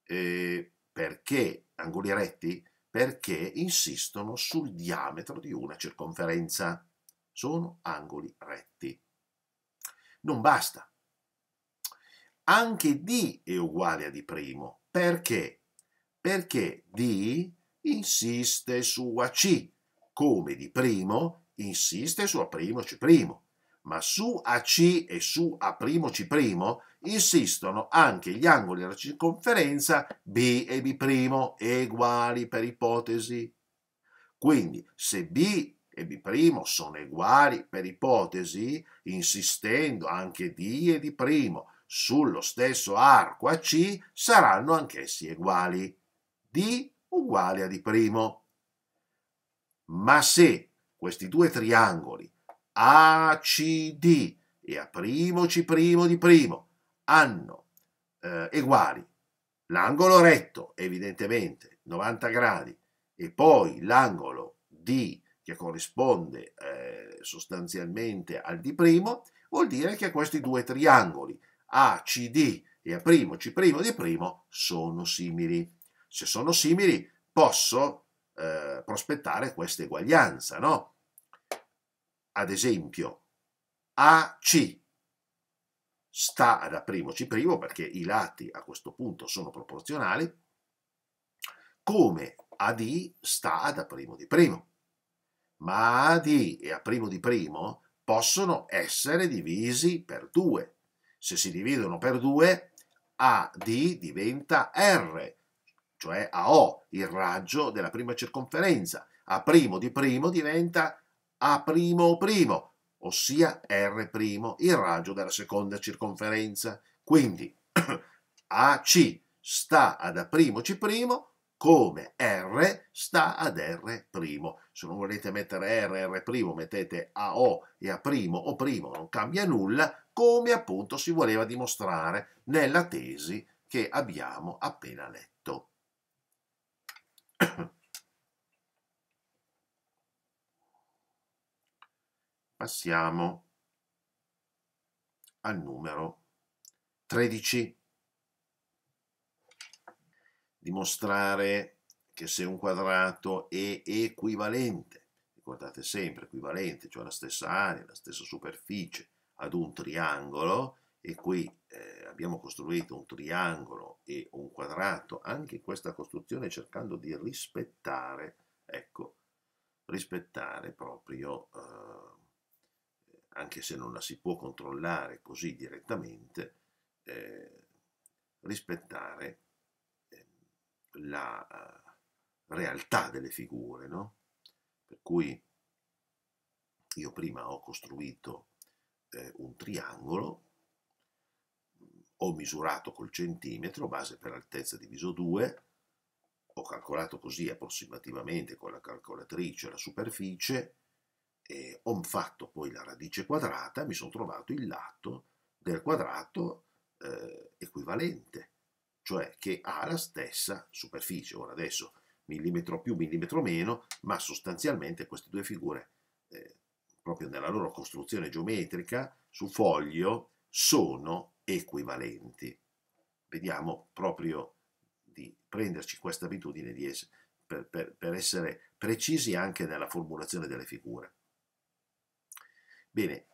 Eh, perché angoli retti? Perché insistono sul diametro di una circonferenza. Sono angoli retti. Non basta. Anche D è uguale a D'. Perché? Perché D insiste su AC, come di primo insiste su A'C', ma su AC e su A'C' insistono anche gli angoli della circonferenza B e B' uguali per ipotesi. Quindi se B e B' sono uguali per ipotesi, insistendo anche D e D' sullo stesso arco AC, saranno anch'essi uguali. D uguale a di primo. Ma se questi due triangoli ACD e A'C' di primo hanno eh, uguali l'angolo retto, evidentemente 90 gradi, e poi l'angolo D che corrisponde eh, sostanzialmente al D', vuol dire che questi due triangoli ACD e A'C' di primo sono simili se sono simili, posso eh, prospettare questa eguaglianza, no? Ad esempio, AC sta ad A'C' perché i lati a questo punto sono proporzionali, come AD sta ad A' di primo. Ma AD e A' di primo possono essere divisi per 2. Se si dividono per 2, AD diventa R cioè AO, il raggio della prima circonferenza. A' di primo diventa A' primo, ossia R', il raggio della seconda circonferenza. Quindi AC sta ad A'C' come R sta ad R'. Se non volete mettere R, R', mettete AO e A' o primo, non cambia nulla, come appunto si voleva dimostrare nella tesi che abbiamo appena letto. Passiamo al numero 13. Dimostrare che se un quadrato è equivalente, ricordate sempre equivalente, cioè la stessa area, la stessa superficie, ad un triangolo, e qui eh, abbiamo costruito un triangolo e un quadrato, anche questa costruzione cercando di rispettare, ecco, rispettare proprio, eh, anche se non la si può controllare così direttamente, eh, rispettare ehm, la uh, realtà delle figure, no? Per cui io prima ho costruito eh, un triangolo, ho misurato col centimetro, base per altezza diviso 2, ho calcolato così approssimativamente con la calcolatrice la superficie, e ho fatto poi la radice quadrata, mi sono trovato il lato del quadrato eh, equivalente, cioè che ha la stessa superficie. Ora adesso millimetro più, millimetro meno, ma sostanzialmente queste due figure, eh, proprio nella loro costruzione geometrica, su foglio, sono equivalenti. Vediamo proprio di prenderci questa abitudine di essere, per, per, per essere precisi anche nella formulazione delle figure. Bene,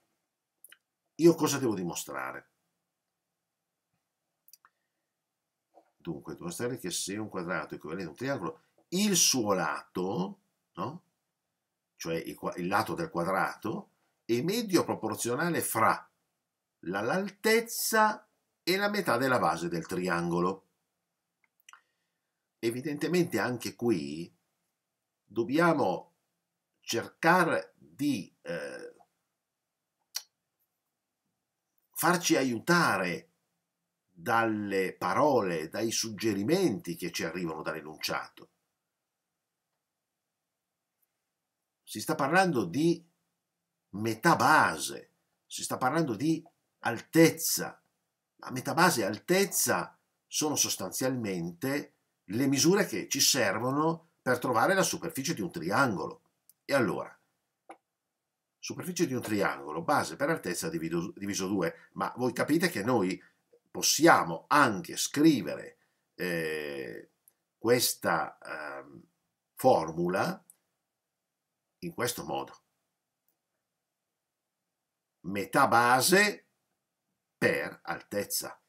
io cosa devo dimostrare? Dunque, dimostrare che se un quadrato è equivalente a un triangolo, il suo lato, no? cioè il, il lato del quadrato, è medio proporzionale fra l'altezza e la metà della base del triangolo. Evidentemente anche qui dobbiamo cercare di eh, farci aiutare dalle parole, dai suggerimenti che ci arrivano dall'enunciato. Si sta parlando di metà base, si sta parlando di altezza. La metà base e altezza sono sostanzialmente le misure che ci servono per trovare la superficie di un triangolo. E allora, superficie di un triangolo, base per altezza diviso, diviso 2, ma voi capite che noi possiamo anche scrivere eh, questa eh, formula in questo modo. Metà base per altezza.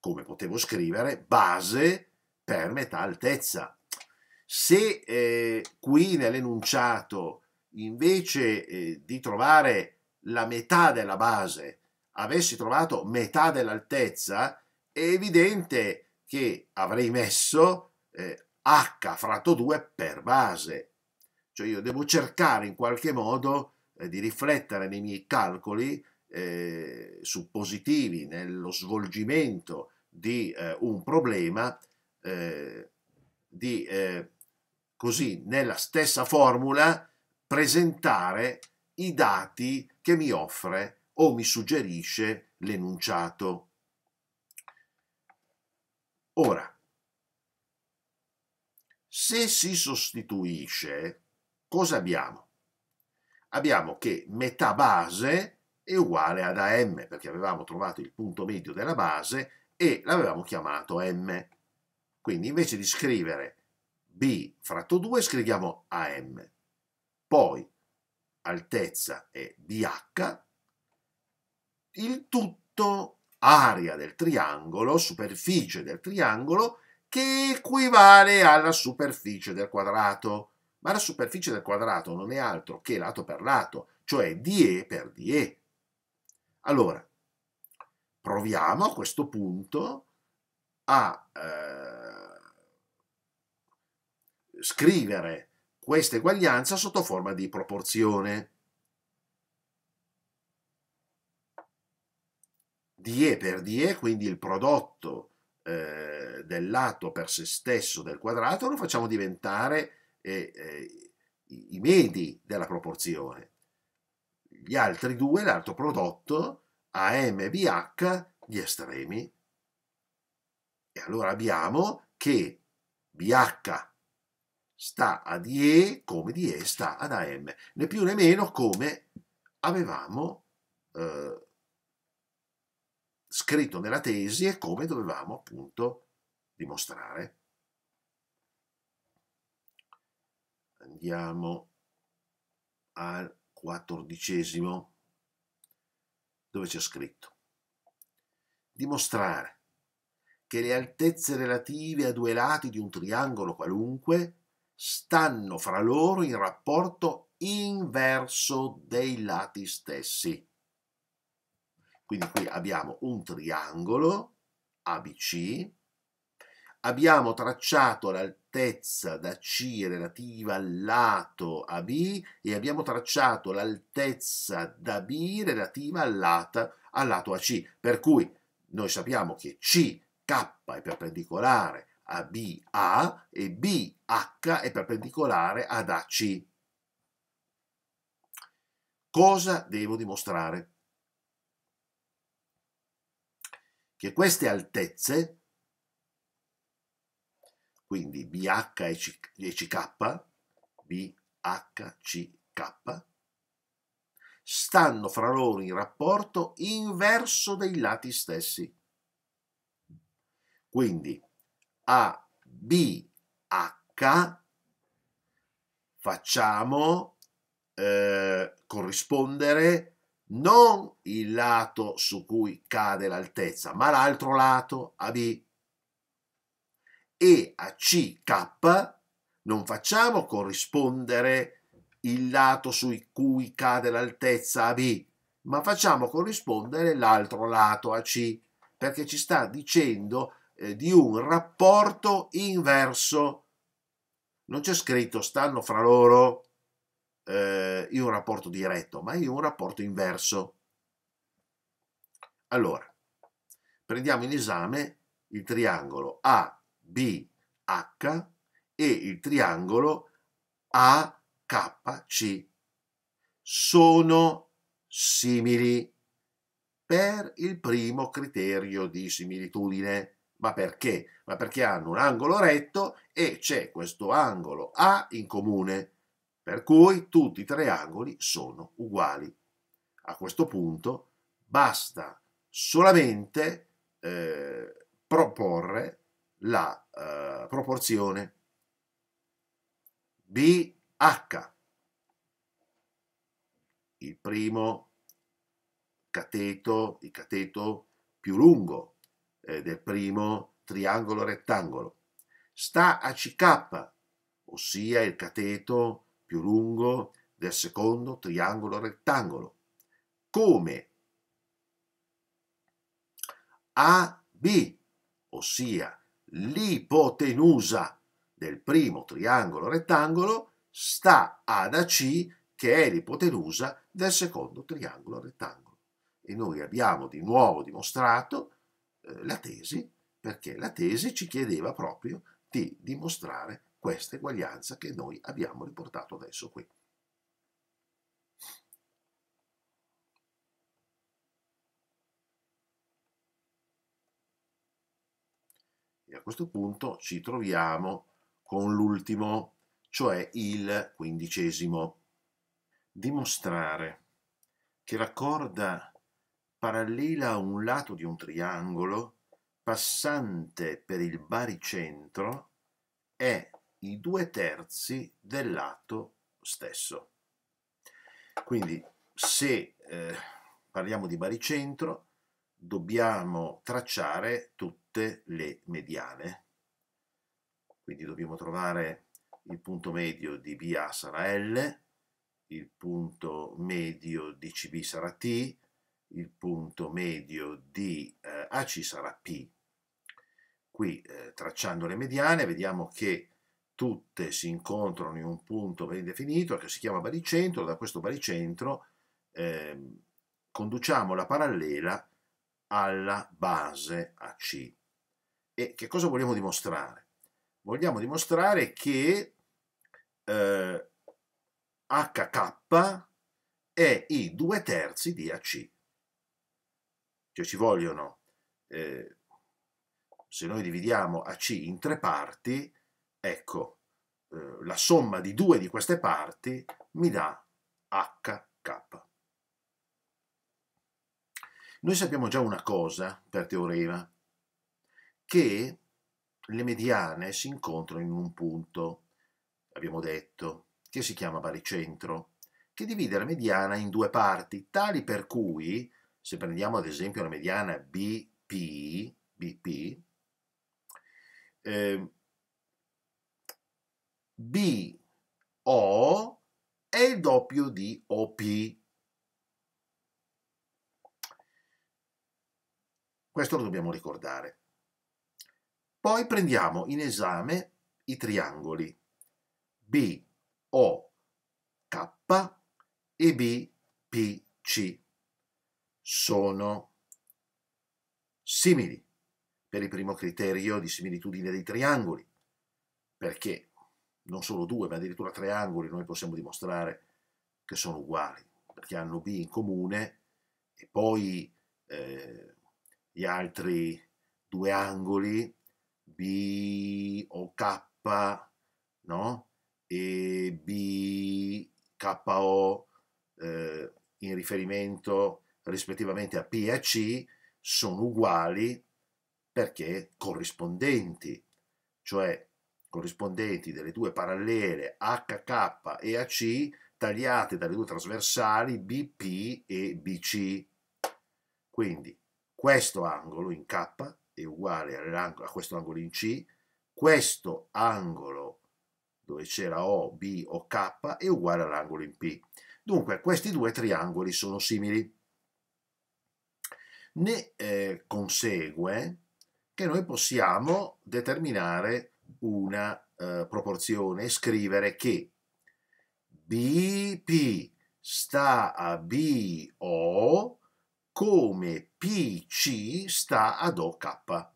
Come potevo scrivere base per metà altezza. Se eh, qui nell'enunciato invece eh, di trovare la metà della base avessi trovato metà dell'altezza, è evidente che avrei messo eh, h fratto 2 per base. Cioè io devo cercare in qualche modo eh, di riflettere nei miei calcoli eh, suppositivi nello svolgimento di eh, un problema, eh, di eh, così nella stessa formula presentare i dati che mi offre o mi suggerisce l'enunciato. Ora, se si sostituisce, cosa abbiamo? Abbiamo che metà base è uguale ad AM, perché avevamo trovato il punto medio della base e l'avevamo chiamato M. Quindi invece di scrivere B fratto 2 scriviamo AM. Poi altezza è BH il tutto area del triangolo, superficie del triangolo, che equivale alla superficie del quadrato. Ma la superficie del quadrato non è altro che lato per lato, cioè DE per DE. Allora, proviamo a questo punto a eh, scrivere questa eguaglianza sotto forma di proporzione. die per die, quindi il prodotto eh, del lato per se stesso del quadrato, lo facciamo diventare eh, eh, i medi della proporzione. Gli altri due, l'altro prodotto, AM e BH, gli estremi. E allora abbiamo che BH sta ad IE come DE sta ad AM, né più né meno come avevamo eh, scritto nella tesi e come dovevamo appunto dimostrare. Andiamo al quattordicesimo, dove c'è scritto dimostrare che le altezze relative a due lati di un triangolo qualunque stanno fra loro in rapporto inverso dei lati stessi. Quindi qui abbiamo un triangolo ABC, abbiamo tracciato l'altezza da C relativa al lato AB e abbiamo tracciato l'altezza da B relativa al lato, al lato AC, per cui noi sappiamo che CK è perpendicolare a BA e BH è perpendicolare ad AC. Cosa devo dimostrare? Che queste altezze, quindi BH e, CK, BHCK, stanno fra loro in rapporto inverso dei lati stessi. Quindi a BH facciamo eh, corrispondere non il lato su cui cade l'altezza, ma l'altro lato AB. E a CK non facciamo corrispondere il lato su cui cade l'altezza AB, ma facciamo corrispondere l'altro lato AC, perché ci sta dicendo eh, di un rapporto inverso. Non c'è scritto stanno fra loro eh, in un rapporto diretto, ma in un rapporto inverso. Allora, prendiamo in esame il triangolo ABH e il triangolo AKC. Sono simili per il primo criterio di similitudine. Ma perché? Ma perché hanno un angolo retto e c'è questo angolo A in comune, per cui tutti i tre angoli sono uguali. A questo punto basta solamente eh, proporre la eh, proporzione BH. Il primo cateto, il cateto più lungo eh, del primo triangolo rettangolo. Sta a CK, ossia il cateto più lungo del secondo triangolo rettangolo, come AB, ossia l'ipotenusa del primo triangolo rettangolo, sta ad AC, che è l'ipotenusa del secondo triangolo rettangolo. E noi abbiamo di nuovo dimostrato eh, la tesi perché la tesi ci chiedeva proprio di dimostrare questa eguaglianza che noi abbiamo riportato adesso qui. Questo punto ci troviamo con l'ultimo, cioè il quindicesimo. Dimostrare che la corda parallela a un lato di un triangolo passante per il baricentro è i due terzi del lato stesso. Quindi se eh, parliamo di baricentro dobbiamo tracciare tutte le mediane. Quindi dobbiamo trovare il punto medio di BA sarà L, il punto medio di CB sarà T, il punto medio di eh, AC sarà P. Qui eh, tracciando le mediane vediamo che tutte si incontrano in un punto ben definito che si chiama baricentro, da questo baricentro eh, conduciamo la parallela alla base AC. E che cosa vogliamo dimostrare? Vogliamo dimostrare che eh, HK è i due terzi di AC cioè ci vogliono, eh, se noi dividiamo AC in tre parti, ecco, eh, la somma di due di queste parti mi dà HK. Noi sappiamo già una cosa per teorema, che le mediane si incontrano in un punto, abbiamo detto, che si chiama baricentro, che divide la mediana in due parti, tali per cui se prendiamo ad esempio la mediana BP, BP eh, BO è il doppio di OP. Questo lo dobbiamo ricordare. Poi prendiamo in esame i triangoli B, O, K e B, P, C. Sono simili per il primo criterio di similitudine dei triangoli, perché non solo due, ma addirittura tre angoli noi possiamo dimostrare che sono uguali, perché hanno B in comune e poi eh, gli altri due angoli B o K, no? E B, KO eh, in riferimento rispettivamente a P e a C sono uguali perché corrispondenti, cioè corrispondenti delle due parallele HK e AC tagliate dalle due trasversali BP e BC. Quindi questo angolo in K è uguale a questo angolo in C, questo angolo dove c'era O, B o K è uguale all'angolo in P. Dunque questi due triangoli sono simili. Ne eh, consegue che noi possiamo determinare una eh, proporzione e scrivere che BP sta a BO come PC sta ad OK.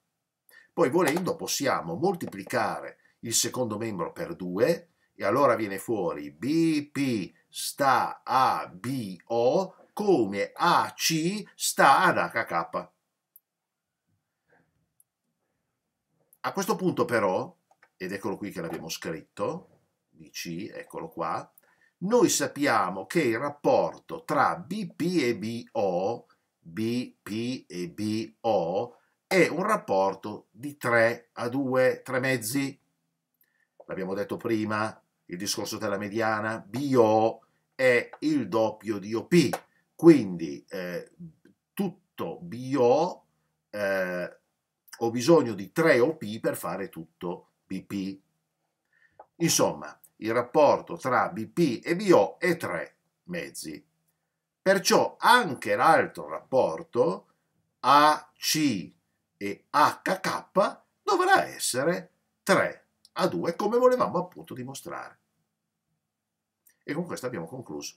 Poi volendo possiamo moltiplicare il secondo membro per 2 e allora viene fuori BP sta a BO come AC sta ad HK. A questo punto però, ed eccolo qui che l'abbiamo scritto, BC, eccolo qua, noi sappiamo che il rapporto tra BP e BO, BP e BO, è un rapporto di 3 a 2, 3 mezzi. L'abbiamo detto prima, il discorso della mediana, BO è il doppio di OP, quindi eh, tutto BO eh, ho bisogno di 3 OP per fare tutto BP. Insomma, il rapporto tra BP e BO è 3 mezzi. Perciò anche l'altro rapporto AC e HK dovrà essere 3 a 2 come volevamo appunto dimostrare. E con questo abbiamo concluso.